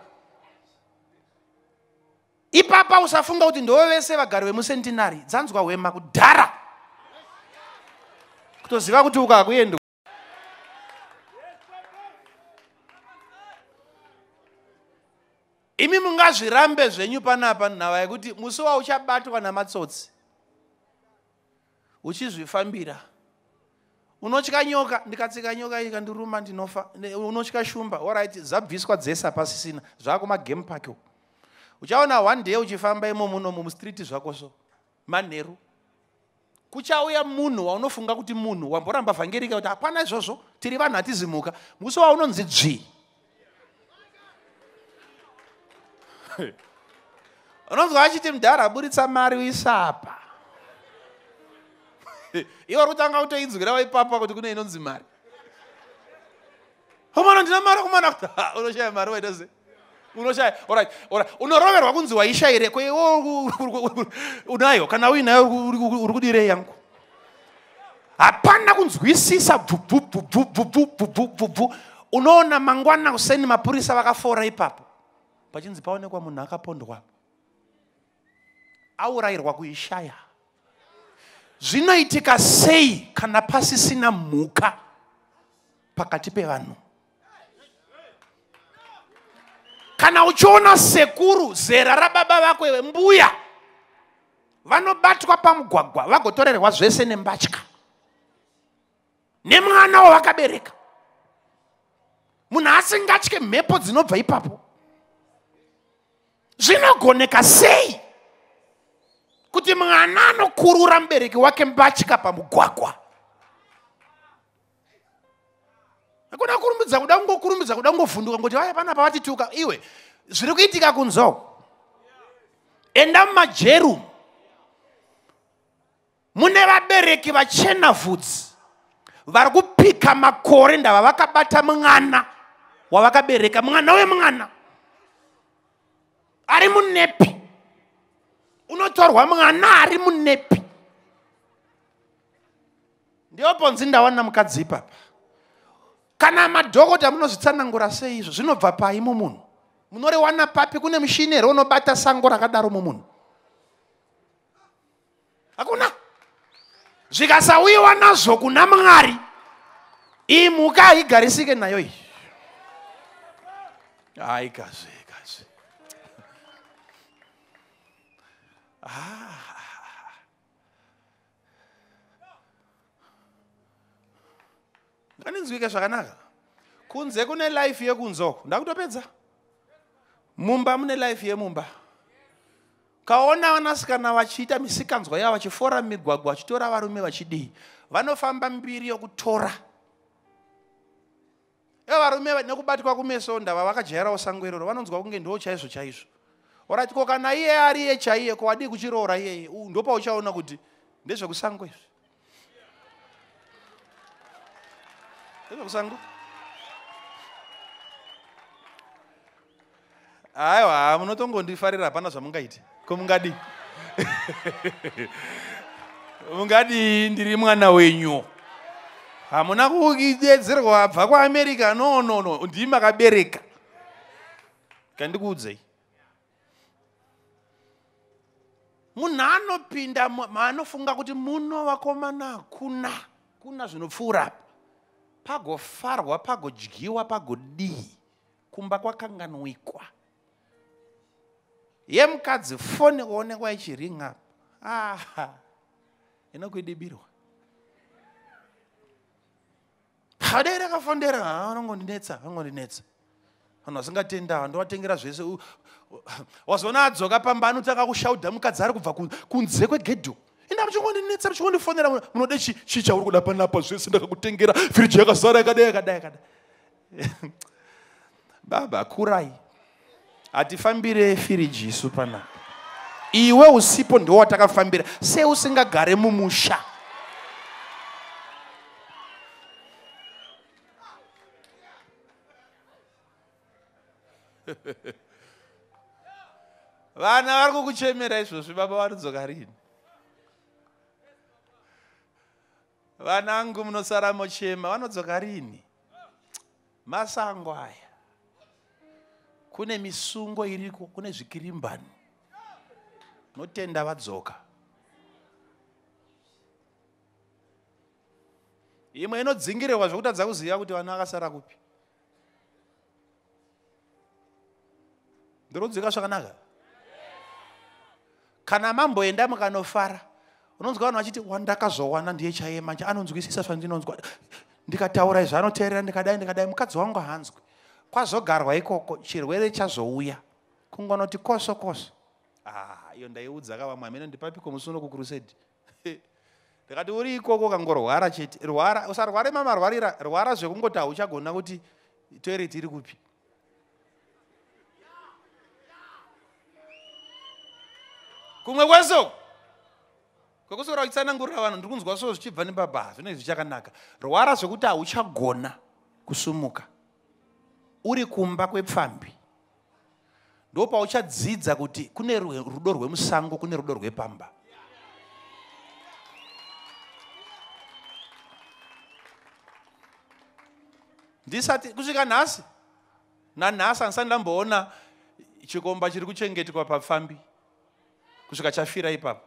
Ipapa usafunga kuti ndo vese vagari vemusentinary dzanzwa hwema kudhara. Kutoziva kuti ukakuenda imi mungazvirambe zvenyu panapa nhava yekuti musi wauchabatwa namatsotsi uchizvifambira unotya nyoka ndikatsika nyoka ikandiruma ndinofa Ne- unotya shumba. Orit zabviswa dzese pasisina zvakumagame park uko uchaona one day uchifamba imo muno mumustriti zvako so manheru. Kuchauya munhu waunofunga kuti munhu wamboramba vhangerika kuti hapana izvozvo tiri vanhu hatizimuka. Musi waunonzi dzvi unonzwa achiti mudhara aburitsa mari uisapa iwe uri kutanga kutoinzwirawo ipapa kuti kune inonzi mari? Omana ndina mari kumana kuti "Ha, unoshaya mari waitose unoshaya orit orit unoroverwa kunzi waishayire kweiwo unayo kana uinayo uri- kudirei yangu. Hapana kunzwisisa bvubvubvubvubvubvubvubvu unoona mangwana kuseni mapurisa vakafora ipapo pachinzi paonekwa munhu akapondwa aurayirwa kuishaya zvinoitika sei kana pasisina mhuka pakati pevanhu? Kana uchiona sekuru zera rababa vako iwe mbuya vanobatwa pamugwagwa vagotorerwa zvese nembatya nemwana wavakabereka munhu asingatye mhepo dzinobva ipapo. Zvinogoneka sei kuti mwana anokurura mubereki wake mbatya pamugwagwa. Hakuna kurumbidza kuda kungokurumbidza kuda kungovhunduka ngoti vaya panapa vatituka iwe zviri kuitika kunzoko enda mumajeru. Mune vabereki vachena vhudzi vari kupika makore ndava vakabata mwana wavakabereka. Mwana wemwana ari munepi unotorwa mwana ari munepi? Ndiopo nzindawana mukadzi ipapa. Kana madhokota munozvitsanangura sei izvo? Zvinobva pai mumunhu. Munoriwana papi kune mushini here unobata sango rakadaro mumunhu? Hakuna. Zvikasauyiwa nazvo kuna mwari. Iyi mhuka haigarisike nayo iyi. Hai kazi nganinzwike zvakanaka? Kunze kune life yekunzoko. Ndakutopedza. Mumba mune life yemumba. Kaona vanasikana vachiita misikanzwa yavo vachifora mumigwagwa vachitora varume vachidii. Vanofamba mbiri yokutora. Ivo varume va- nekubatwa kumeso ndava vakajairawo sango iroro vanonzwa kunge ndo chaizvo chaizvo orati ko kana iye ari iye chaiye ko wadii kuchiroora iyeye ndopauchaona kuti ndezvekusango izvi ndezvekusango aiwa munotongondifarira hapana zvamungaiti ko mungadii mungadii ndiri mwana wenyu. Hamuna kudedzerwa abva kuamerica no no no ndimi makabereka kandikuudzei munhu anopinda maanofunga kuti muno vakomana hakuna. Kuna zvinopfuura pagofarwa pagodyiwa pagodii kumba kwakanganwikwa. Yemukadzi foni kuonekwa ichiringa aha inokuidibirwa padai rakafondera anongondinetsa angondinetsa vanhu vasingatendawa ndovatengera zvese wazoona adzoka pamba anotanga kushaudha mukadzi ari kubva ku- kunze kwegedho ina muchingondinetsa muchingondifonera muno- munode chi chi chauri kuda panapa zvese ndakakutengera firiji yakazara yakadai yakadai yakadai. Baba kurai. Hatifambire firiji isu panapa iwe usipo ndiwo watakafambira. Seusingagare mumusha vana vari kukuchemera izvozvi baba vanodzoka rini. Vana angu munosara mochema vanodzoka rini. Masango aya kune misungo iriko kune zvikirimbani. Notenda vadzoka. Imwe inodzingirirwa zvekutadza kuziva kuti vana vakasara kupi. Ndirodzika zvakanaka kana mamboenda mukanofara unonzwa vanhu vachiti wandakazowana ndiye chaiye manje anonzwisisa zvandinonzwa ndikataura izvi anoteerera ndikadai ndikadai. Mukadzi wangu hanzwi kwazogarwa ikoko chirwere chazouya. Kungonoti koso koso. Ah, iyo ndaiudza kavamwe amene ndipapiko musuno kukurusedi? Ndikati uri ikoko kangorwara chete rwara usarware mamarwarira rwara zvekungoti hauchagona kuti toireti iri kupi kumwe kweso? Kwekusora uchitsanangurira vanhu ndiri kunzwa so zvichibva nebaba zvinenge zvichakanaka. Rwara zvekuti hauchagona kusumuka. Uri kumba kwepfambi. Ndo pauchadzidza kuti kune rudo rwemusango kune rudo rwepamba. Ndisati kusvika nhasi? Nanhasi handisati ndamboona chikomba chiri kuchengetwa papfambi kusvika chafira ipapo.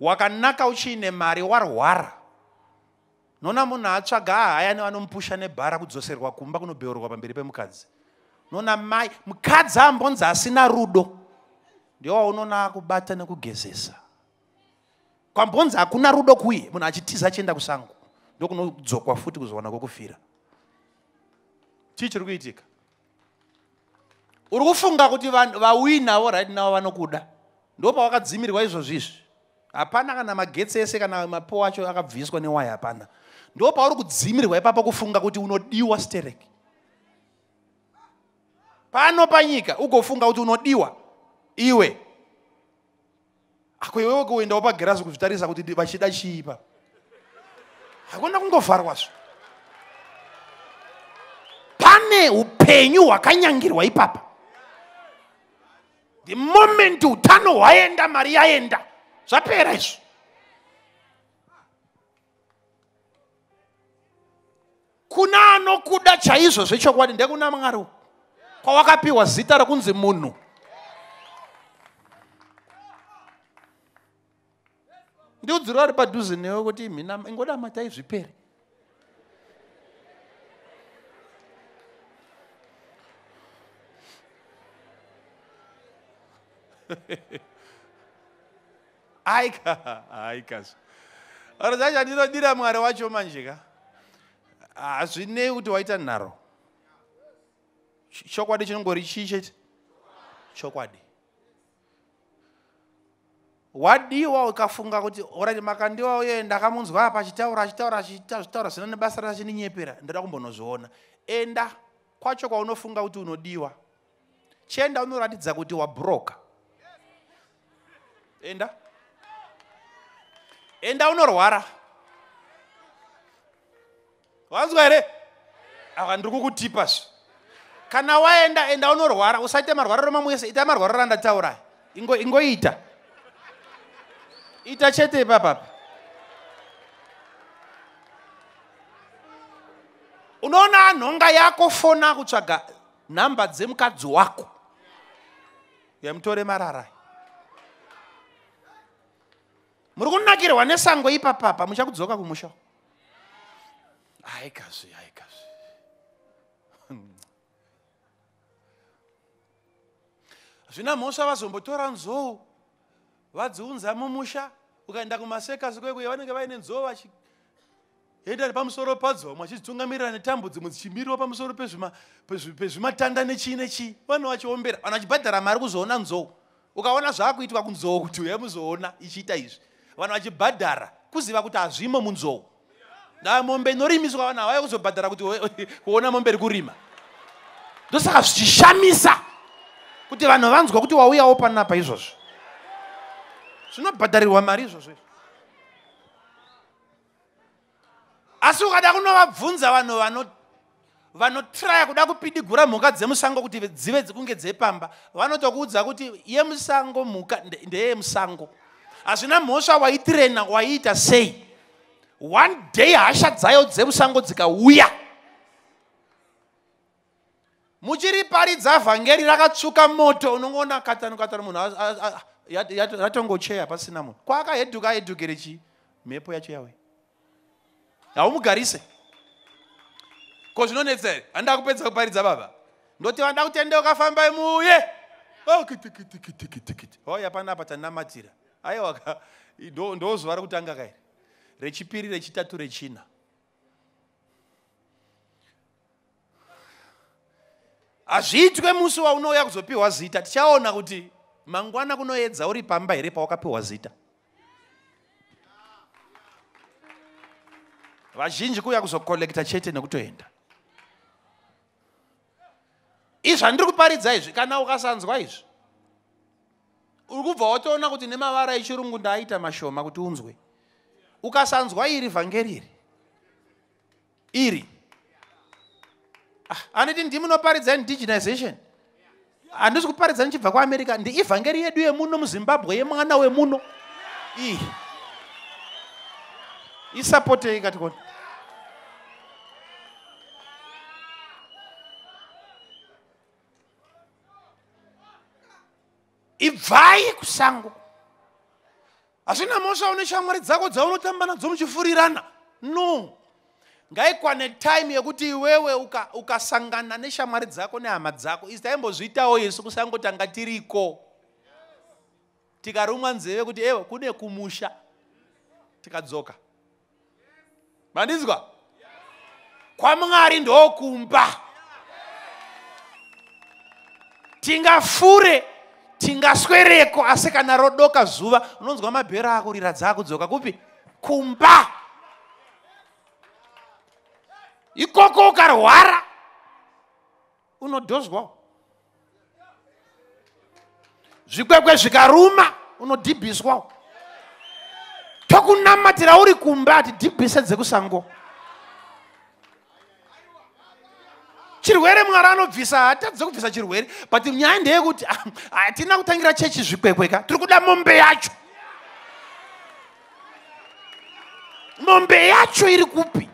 Wakanaka uchiine mari warwara. Noona munhu atsvaga ahaya nevanomupusha nebhara kudzoserwa kumba kunobheurwa pamberi pemukadzi. Noona mai mukadzi ambonzi asina rudo. Ndowaunoona akubata nekugezesa. Kwambonzi hakuna rudo kuye munhu achitiza achienda kusango. Ndokunodzokwa futi kuzowana kwekufira chii chiri kuitika uri kufunga kuti vanhu- vawinavo right navo vanokuda? Ndo pawakadzimirwa izvozvi izvi. Hapana kana magetsi ese kana mapo acho akabviswa newaya hapana. Ndo pauri kudzimirwa ipapo kufunga kuti unodiwa stereki pano panyika ugofunga kuti unodiwa iwe. Ako iwewe kuendawo pagirazi kuzvitarisa kuti vachida chii ipapo hakuna kungovharwazvo pane upenyu hwakanyangirwa ipapa the moment utano hwaenda mari yaenda zvapera izvo. Kuna anokuda chaizvo zvechokwadi ndekuna mwari kwawakapiwa zita rokunzi munhu. Ndiudziro ari padhuze newe kuti mhina ingoda matai aika aikazi aro dzacho handinodira mwari wacho manje ka? Hazvinei kuti waita nharo Ch- chokwadi chinongori chii chete chokwadi wadiwa ukafunga kuti orati makandiwa uye ndakamunzwa apa achitaura achitaura achita zvitaura zvina nebasa rachininyepera ndoda kumbonozviona enda kwacho kwaunofunga kuti unodiwa. Chienda unoratidza kuti wabroka enda. Enda unorwara. Wanzwa here? Aka ndiri kukutipazve kana waenda enda unorwara usaita marwariro mamwe ese ita marwariro andataura ingo ingoita. Ita chete ipapapa. Unoona nhonga yako fona kutsvaga nhamba dzemukadzi wako. Yamutore marara muri kunakirwa nesango ipapapa muchakudzoka kumusha. Haikazvi haikazvi zvina mhosva vazombotora nzou vadziunza mumusha ukaenda kumasekasi kwekwe vanenge vaine nzou vachienda nepamusoro padzo vamwe vachidzitungamirira netambo dzimwe dzichimiriwa pamusoro pezvima- pezvi- pezvimatanda nechii nechii. Vanhu vachiombera vanhu vachibhadhara mari kuzoona nzou. Ukaona zvaakuitwa kunzou kuti uya muzoona ichiita izvi vanhu vachibhadhara kuziva kuti hazvimo munzou. Mombe inorimiswa vanhu havai kuzobhadhara kuti kuona mombe iri kurima. Ndosaka zvichishamisa kuti vanhu vanzwa kuti wauyawo panapa izvozvo. Zvinobhadharirwa mari izvozvo asi ukada kunovabvunza vanhu vano vanotraya kuda kupidigura mhuka dzemusango kuti dzive kunge dzepamba vanotokuudza kuti yemusango mhuka nde- ndeyemusango hazvina mhosva waitirena waiita sei. One day hasha dzayo dzemusango dzikauya muchiriparidza vhangeri rakatsvuka moto unongoona katanu katanu munhu a- a- a- yat- yat- yatongocheya pasina munhu. Kwaakahedhuka ahedhukire chii mhepo yacho yawe haumugarise. Ko zvinonetsa here? Handida kupedza kuparidza baba. Ndoti vanda kutendeuka fambai muye Oh, kiti, kiti, kiti, kiti, kiti. hoya panapa tanamatira aiwa ka- ndo ndo zuva rekutanga kairi rechipiri rechitatu rechina hazviitwe musi waunouya kuzopiwa zita. Tichaona kuti mangwana kunoedza uri pamba here pawakapiwa zita. Vazhinji kuuya kuzokolekta chete nekutoenda. Izvi handiri kuparidza izvi kana ukasanzwa izvi uri kubva watoona kuti nemavara echirungu ndaaita mashoma kuti unzwe. Ukasanzwa iri vhangeri iri. Iri. Ah, anditi ndimunoparidza indigenization? Handisi kuparidza ndichibva kuamerica. Ndi ivhangeri yedu yemuno muzimbabwe yemwana wemuno. Iyi isapotei katikoni ibvai kusango. Hazvina mhosva une shamwari dzako dzaunotamba nadzo muchifurirana no. Ngaikwane time yekuti iwewe uka- ukasangana neshamwari dzako nehama dzako. Isi taimbozviitawo isu kusangotanga tiriko? Tikarumwa nzeve kuti ewe kune kumusha. Tikadzoka. Mandinzwa kwamwari ndokumba. Tingafure tingaswereko asi kana rodoka zuva unonzwa mabhero akurira dzakudzoka kupi? Kumba ikoko ukarwara unodhozwawo. Zvikwekwe zvikaruma unodhibhiswawo. Tokunamatira uri kumba ati dhibhise dzekusango chirwere mwari anobvisa hatadze kubvisa chirwere but nyaya ndeyekuti ah, hatina kutangira chechi zvikwekweka tiri kuda mombe yacho. Mombe yacho iri kupi?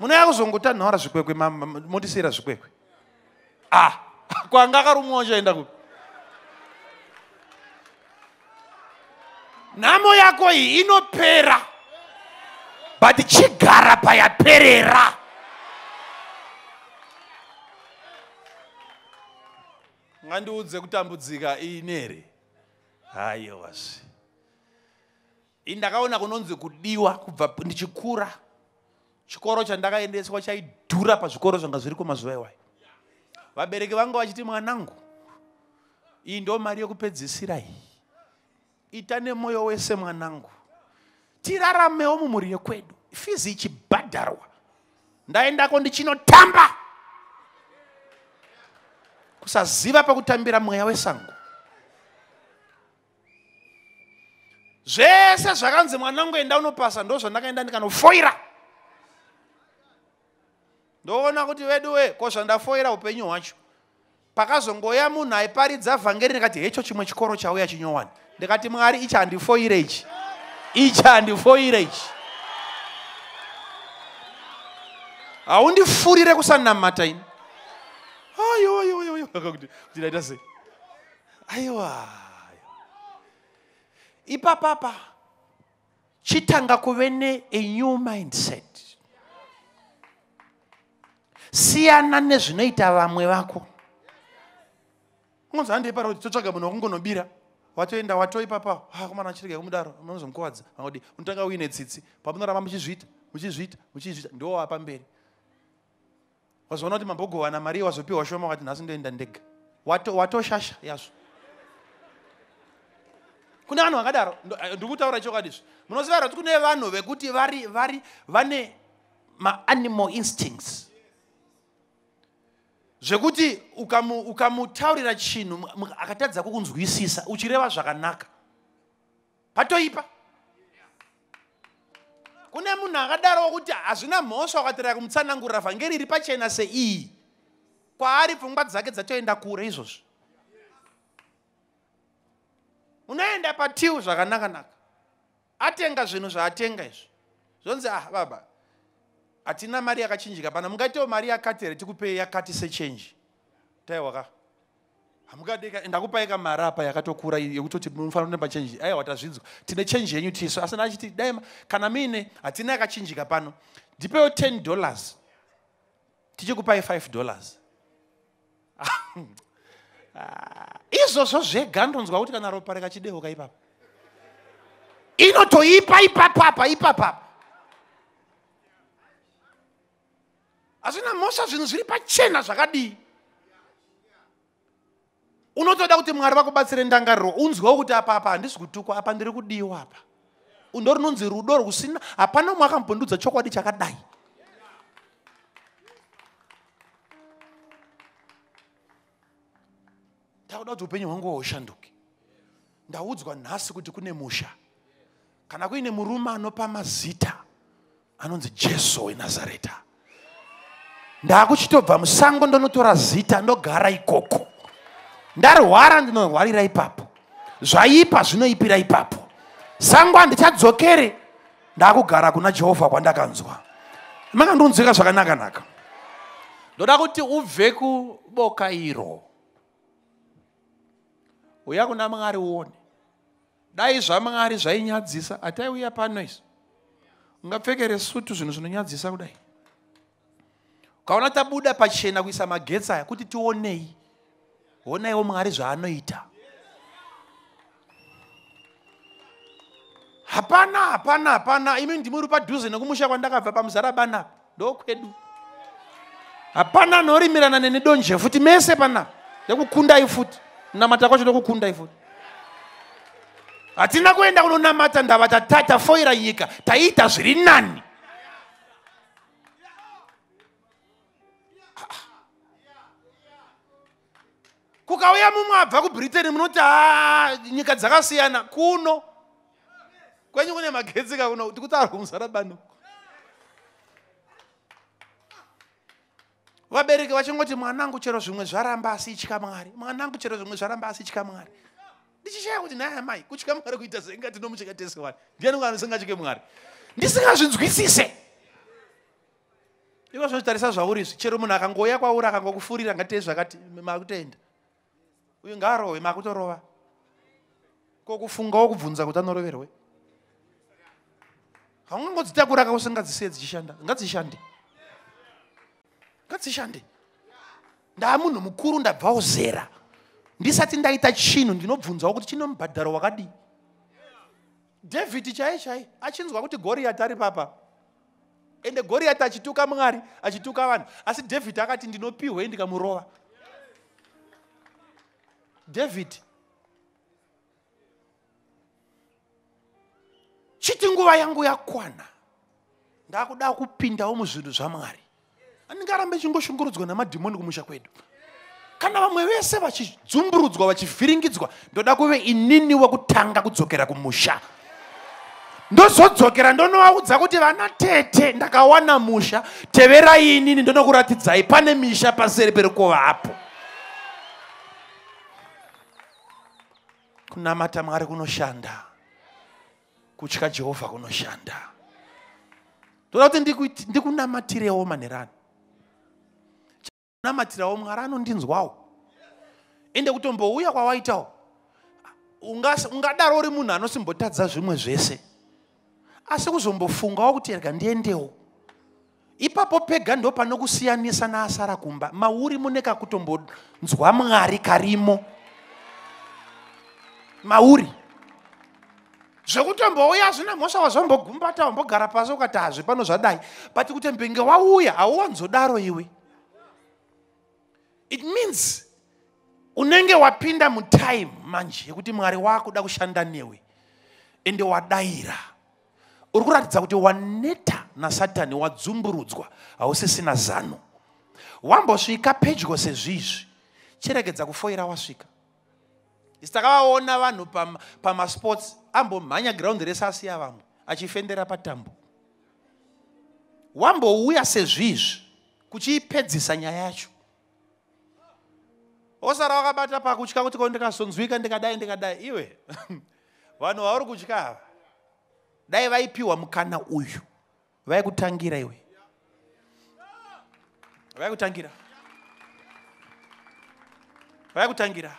Munouya kuzongotanhaura zvikwekwe motisiyira zvikwekwe. Ah kwanga akarumwawo chaenda kupi nhamo yako iyi inopera but chigara payaperera ngandiudze kutambudzika inere haiwazve ini ndakaona kunonzi kudiwa kubva ndichikura. Chikoro chandakaendeswa chaidhura pazvikoro zvanga zviri kumazuva iwayo. Vabereki vanga vachiti mwanangu iyi ndo mari yokupedzisira iyi. Ita nemwoyo wese mwanangu. Tiraramewo mumhuri yekwedu. Fizi ichibhadharwa. Ndaendako ndichinotamba kusaziva pekutambira mweya wesango. Zvese zvakanzi mwanangu enda unopasa ndo zvandakaenda ndikanofoira. Ndoona kuti vedu we ko zvandafoira upenyu hwacho? Pakazongoya munhu aiparidza vhangeri ndikati hecho chimwe chikoro chauya chinyowani. Ndikati mwari ichi handifoire ichi. Ichi handifoire ichi. Haundifurire kusanamata ini kuti ndaita sei? Aiwa. Ipapapa chitanga kuve nea new mindset. Siyana nezvinoita vamwe vako. Unonzi handeiparaa kuti totsvaga munhu wakungonobira watoenda wato ipapa komana chirege kumudaro munozomukuvadza vangodi unotanga uine tsitsi. Pamunoramba muchizviita muchizviita muchizviita. Ndo wapamberi wazoona kuti mambogowana mari wazopiwa shoma wakati nhasi ndoenda ndega. Watoshasha wato yazvo kune vanhu vakadaro ndikutaura chokadizvo munoziva kuti kune vanhu vekuti vari vari vane maanimal instincts. Zvekuti ukamutaurira ukamu chinhu akatadza kukunzwisisa uchireva zvakanaka. Patoipa kune munhu akadaro wokuti hazvina mhosva wakatiraya kumutsanangurira vhangeri iri pachena seiyi kwaari pfungwa dzake dzatoenda kure izvozvo. Unoenda patiu zvakanakanaka. Atenga zvinhu zvaatenga izvo zvonzi ah baba hatina mari yakachinjika. Pana mungaitewo mari yakati here? Tikupei yakati sechenji taiwaka hamukadeka ndakupai kamari apa yakatokura yekutoti munofanira kunemba chenji aiwa tazvinzwa tine chenji yenyu tiso asi nachiti dai kana muine hatina yakachinjika pano. Ndipewo 10 dollars. Tichikupai 5 dollars. Ah, izvozvo zvega ndonzwa kuti kana ropa rikachideuka ipapa inotoipa ipapapa ipapapa hazvina mhosva zvinhu zviri pachena zvakadii unotoda kuti mwari vakubatsire ndangariro unzwewo kuti apa apa handisi kutukwa apa ndiri kudiwa apa. Ndo rinonzi rudo rwusina hapana umwe akambondudza chokwadi chakadai. Ndakuda kuti upenyu hwangu hwaushanduke. Ndaudzwa nhasi kuti kune musha kana kuine murume anopa mazita anonzi jesu wenazareta. Ndaakuchitobva musango ndonotora zita ndogara ikoko ndarwara ndinorwarira ipapo. Zvaipa zvinoipira ipapo. Sango handichadzokere ndaakugara kuna jehovha kwandakanzwa. Makandunzwika zvakanakanaka. Ndoda kuti ubve kuboka iro. Uya kuna mwari uone. Dai zvamwari zvainyadzisa hataiuya pano izvo ungapfekere sutu zvinhu zvinonyadzisa kudai. Ukaona tabuda pachena kuisa magetsi aya kuti tionei honaiwo mwari zvaanoita. Hapana hapana hapana. Imi ndimuri padhuze nekumusha kwandakabva pamuzarabanapa ndokwedu. Hapana anorimirana nene donje futi mese panapa ndekukundai futi. Kunamata kwacho ndokukundai futi. Hatina kuenda kunonamata ndava tatafoira nyika taiita zviri nani kukauya mumwe abva kubritain munoti ha nyika dzakasiyana. Kuno. Kwenyu kune magetsi kakuno tikutaura kumuzarabano vabereki vachingoti mwanangu chero zvimwe zvaramba asi itya mwari? Mwanangu chero zvimwe zvaramba asi itya mwari? Ndichishaya kuti naya mai kutya mwari kuita sengati nomuchekatese wani. Ndiani kana singatye mwari? Ndisingazvinzwisise. Iko zvinotarisa zvaurizvi chero munhu akangoya kwauri akangokufurira ngatei zvakati makutenda uyu ngaarohwe makutorova kokufungawo kubvunza kuti anoroverwe. Haungangodzitakura kako singadzisiye dzichishanda ngadzishande. Ngadzishande. Ndaa munhu mukuru ndabvawo zera ndisati ndaita chinhu ndinobvunzawo kuti chine mubhadharo wakadii? Dhavhidhi chai chai. Achinzwa kuti goriyati ari papa. Ende goriyati achituka mwari achituka vanhu. Asi dhavhidhi akati ndinopiwei ndikamurova david. Chiti nguva yangu yakwana ndakuda kupindawo muzvinhu zvamwari. Andingarambe chingoshungurudzwa namadhimoni kumusha kwedu. Kana vamwe vese vachidzumburudzwa vachivhiringidzwa ndoda kuve inini wekutanga kudzokera kumusha. Ndozodzokera ndonovaudza kuti vana tete ndakawana musha. Teverai inini ndonokuratidzai. Pane misha paseri perikovapo kunamata mwari kunoshanda. Kutya jehovha kunoshanda. Toda kuti ndiku- ndikunamatirewo manherani namatirawo mwari anondinzwawo. Ende kutombouya kwawaitawo ungadaro uri munhu anosimbotadza zvimwe zvese. Asi kuzombofungawo kuti rega ndiendewo. Ipapo pega ndo panokusiyanisa naasara kumba. Mauri mune kakutombonzwa mwari karimo mauri. Zvekutombouya hazvina mhosva wazvambogumbata wambogara pasi ukati hazvi pano zvadai. But kuti mbenge wauya hauwanzodaro iwe. It means unenge wapinda mutime manje yekuti mwari waakuda kushanda newe ende wadayira uri kuratidza kuti waneta nasatani wadzumburudzwa hausisina zano. Wambosvika pedyo sezvizvi. Chiregedza kufoira wasvika takavaona vanhu pam- pamasports ambomhanya giraundi rese asiya vamwe achifendera patambo. Wambouya sezvizvi kuchiipedzisa nyaya yacho. Osara wakabata pakutya kuti ko ndikazonzwika ndikadai ndikadai. Iwe vanhu vauri kutya ava. Dai vaipiwa mukana uyu. Vaikutangira iwe. Vaikutangira. Vaikutangira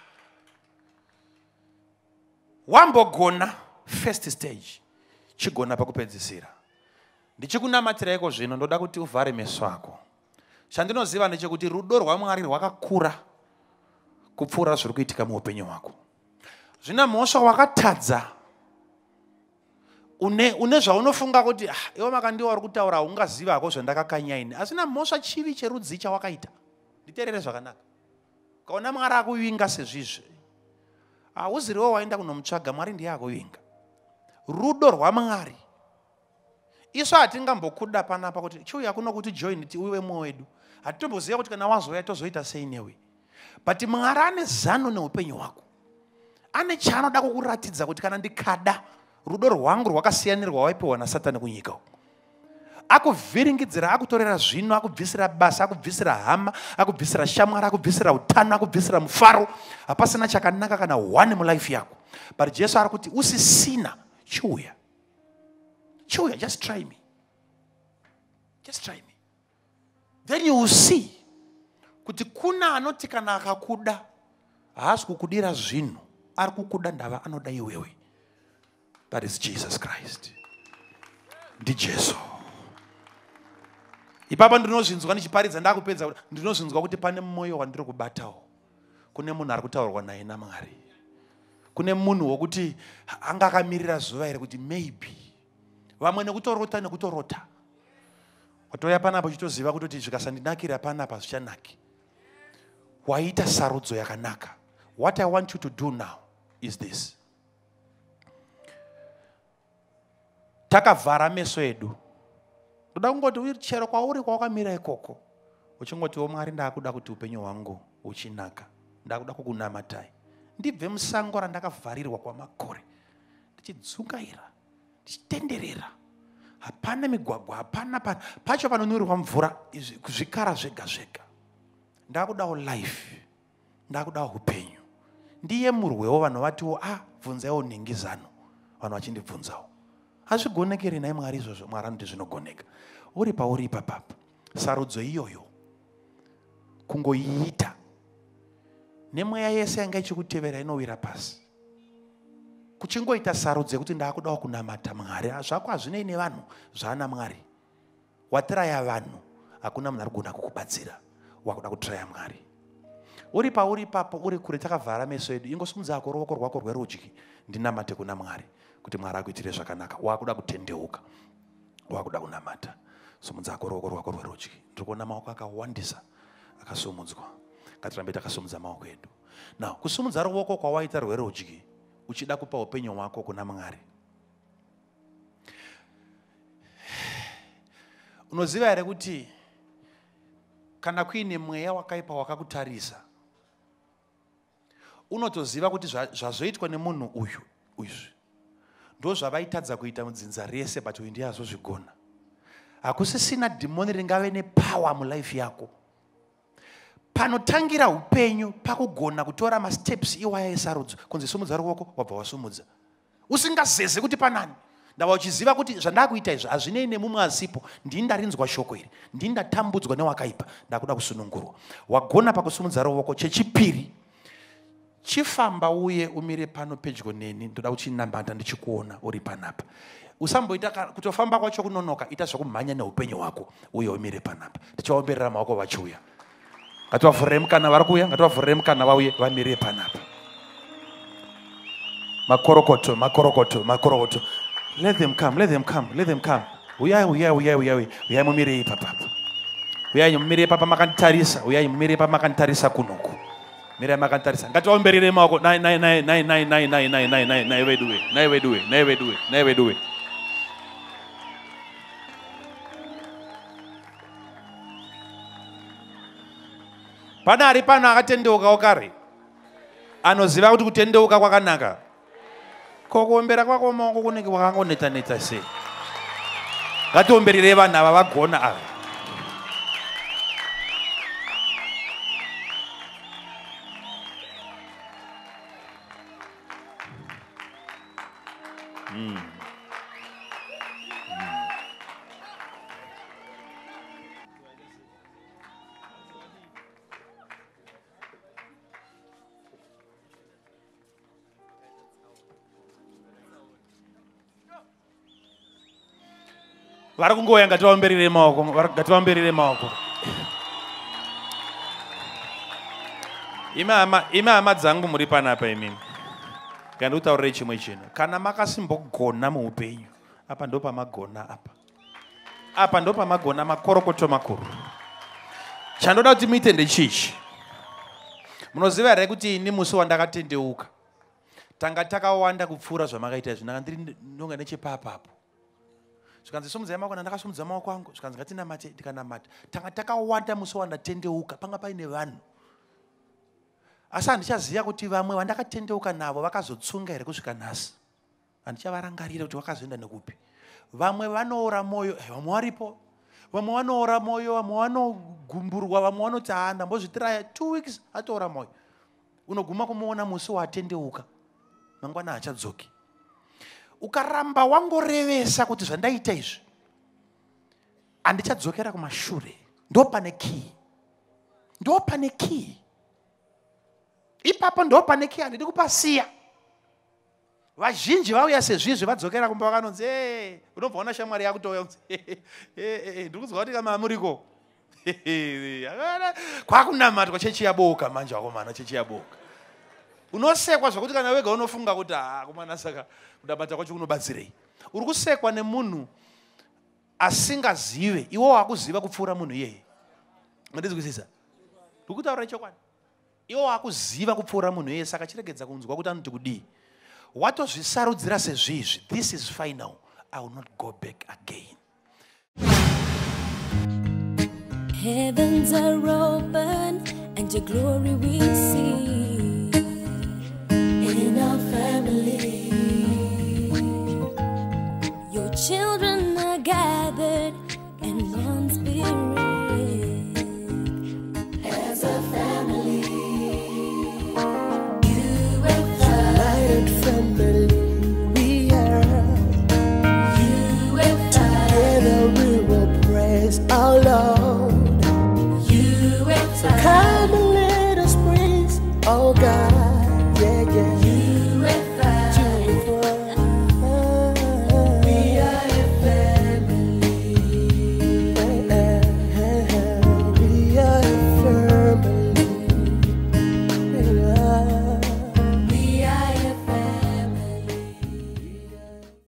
wambogona first stage chigona pakupedzisira ndichikunamatireiko zvino? Ndoda kuti uvhare meso ako. Chandinoziva ndechekuti rudo rwamwari rwakakura kupfuura zviri kuitika muupenyu hwako. Zvina mhosva wakatadza. Une, une zvaunofunga kuti ah, ivo makandiwa uri kutaura haungazivako zvandakakanyaini asina mhosva chivi cherudzi chawakaita? Nditeerere zvakanaka. Ukaona mwari akuvinga sezvizvi hauziriwo waenda kunomutsvaga mwari ndiye akuvinga rudo rwamwari isu hatingambokuda panapa kuti chiuya kuno kuti join tiuve mwoyo wedu. Hatitomboziva kuti kana wazouya tozoita sei newe. But mwari ane zano neupenyu hwako. Ane chaanoda kukuratidza kuti kana ndikada rudo rwangu rwakasiyanirwa waipiwa nasatani kunyika uku akuvhiringidzira akutorera zvino akubvisira basa akubvisira hama akubvisira shamwari akubvisira utano akubvisira mufaro. Hapasina chakanaka kana one mulife yako. But jesu ari kuti usisina chiuya. Chiuya just try me. Just try me. Then you will see kuti kuna anoti kana akakuda haasi kukudira zvinhu ari kukuda ndava anoda iwewe. That is jesus christ. Ndijesu ipapo ndinozvinzwa ndichiparidza ndakupedza ndinozvinzwa kuti pane mwoyo wandiri kubatawo. Kune munhu ari kutaurwa naye namwari. Kune munhu wokuti anga akamirira zuva here kuti maybe vamwe nekutorota nekutorota. Watouya panapa uchitoziva kutoti zvikasandinakira panapa zvichanaki waita sarudzo yakanaka. What i want you to do now is this. Takavhara meso edu ndoda kungoti chero kwauri kwawakamira ikoko. Uchingotiwo mwari ndaakuda kuti upenyu hwangu huchinaka. Ndaakuda kukunamatai. Ndibve musango randakavharirwa kwamakore. Ndichidzungaira ndichitenderera. Hapana migwagwa hapana pa, pacho panonwirwa mvura zvikara zvega zvega. Ndaakudawo life ndaakudawo upenyu. Ndiyemurwewo vanhu vatiwo a bvunzaiwo nhingi zano vanhu vachindibvunzawo hazvigonekeri naye mwari izvozvo mwari anoti zvinogoneka. Uri pauri ipapapa sarudzo iyoyo kungoiita. Nemweya yese yanga ichikutevera inowira pasi. Kuchingoita sarudzo yekuti ndaakudawo kunamata mwari zvako hazvinei nevanhu zvaana mwari. Watiraya vanhu hakuna munhu ari kugona kukubatsira wakuda kutiraya mwari. Uri pauri ipapo uri kure takavhara meso edu ingosimudzako ruoko rwako rwerudyi ndinamate kuna mwari kuti mwari akuitire zvakanaka. Waakuda kutendeuka. Waakuda kunamata. Sumudzako ruoko rwako rwerudyi ndiri kuona maoko akawandisa akasumudzwa ngatirambe takasumudza maoko edu. Now kusumudza ruoko kwawaita rwerudyi uchida kupa upenyu hwako kuna mwari. Unoziva here kuti kana kuine mweya wakaipa wakakutarisa unotoziva kuti zva- zvazoitwa nemunhu uyu izvi ndo zvavaitadza kuita mudzinza rese but uyu azozvigona. Hakusisina dhimoni ringave nepawa mulife yako. Panotangira upenyu pakugona kutora masteps iwaya esarudzo kunzi sumudza ruoko wabva wasumudza. Usingazeze kuti panani. Ndava uchiziva kuti zvandakuita izvi hazvinei nemumwe asipo. Ndini ndarinzwa shoko iri. Ndini ndatambudzwa newakaipa. Ndakuda kusunungurwa wagona pakusumudza ruoko chechipiri chifamba uye umire pano pedyo neni ndoda kuchinambata ndichikuona uri panapa. Usamboita kutofamba kwacho kunonoka ita zvokumhanya neupenyu hwako uye umire panapa. Tichaomberera maoko vachiuya ngativavhurire mukana vari kuuya ngativavhurire mukana vauye vamire panapa. Makorokoto makorokoto makorokoto. Let them come let them come let them come. Uyai uyai uyai uyai uyai mumirei papapa uyai mumirei papa makanditarisa uyai mumirei papa makanditarisa kunoku mirai makantarisa ngativaumberere maoko nai veduwe nai veduwe nai veduwe nai veduwe pane ari pano akatendeukawo kare anoziva kuti kutendeuka kwakanaka kokuombera kwako maoko kunenge kwakangonetsanetsa sei ngatiombererei vanhu ava vagona ava vari kungoya ngativaomberere maoko ngativaomberere maoko. Imi hama dzangu muri panapa imimi ngandikutaurire chimwe chinhu? Kana makasimbogona muupenyu apa ndo pamagona apa. Apa ndo pamagona makorokoto makuru. Chandoda kuti muite ndechichi munoziva here kuti ini musi wandakatendeuka tanga takawanda kupfuura zvamakaita izvi ndanga ndiri nonga nechepapapo. Zvikanzi somudzai maoko ndandakasomudza maoko angu zvikanzi ngatinamate ndikanamata tanga takawanda musi wandatendeuka panga paine vanhu asi handichaziva kuti vamwe vandakatendeuka navo vakazotsunga here kusvika nhasi? Handichavarangarira kuti vakazoenda nekupi? Vamwe vanoora mwoyo eh, vamwe varipo. Vamwe vanoora mwoyo vamwe vanogumburwa vamwe vanoti ha ndambozvitiraya two weeks atoora mwoyo unoguma kumuona musi watendeuka mangwana hachadzoki ukaramba wangorevesa kuti zvandaita izvi. Handichadzokera kumashure. Ndo pane kii ndo pane kii ipapo ndo pane kii handidi kupasiya vazhinji vauya sezvizvi vadzokera kumba vakanonzi "Eh, unobva ona shamwari yakutouya unzi ndiri kuzwa kuti kama muriko. Kwakunamatwa chechi yaboka manje wakomana chechi yaboka. Unosekwa zvokuti kana wega unofunga kuti ha komana saka kudabata kwacho kunobatsirei. Uri kusekwa nemunhu asingazive iwo waakuziva kupfuura munhu iyeye. Mandizikuzisa ndiri kutaura chokwadi iwo waakuziva kupfuura munhu iyeye saka chiregedza kunzwa kuti anoti kudii. Watozvisarudzira sezvizvi this is final. I will not go back again. Heavens are open and your glory we see in our family. Your children are gathered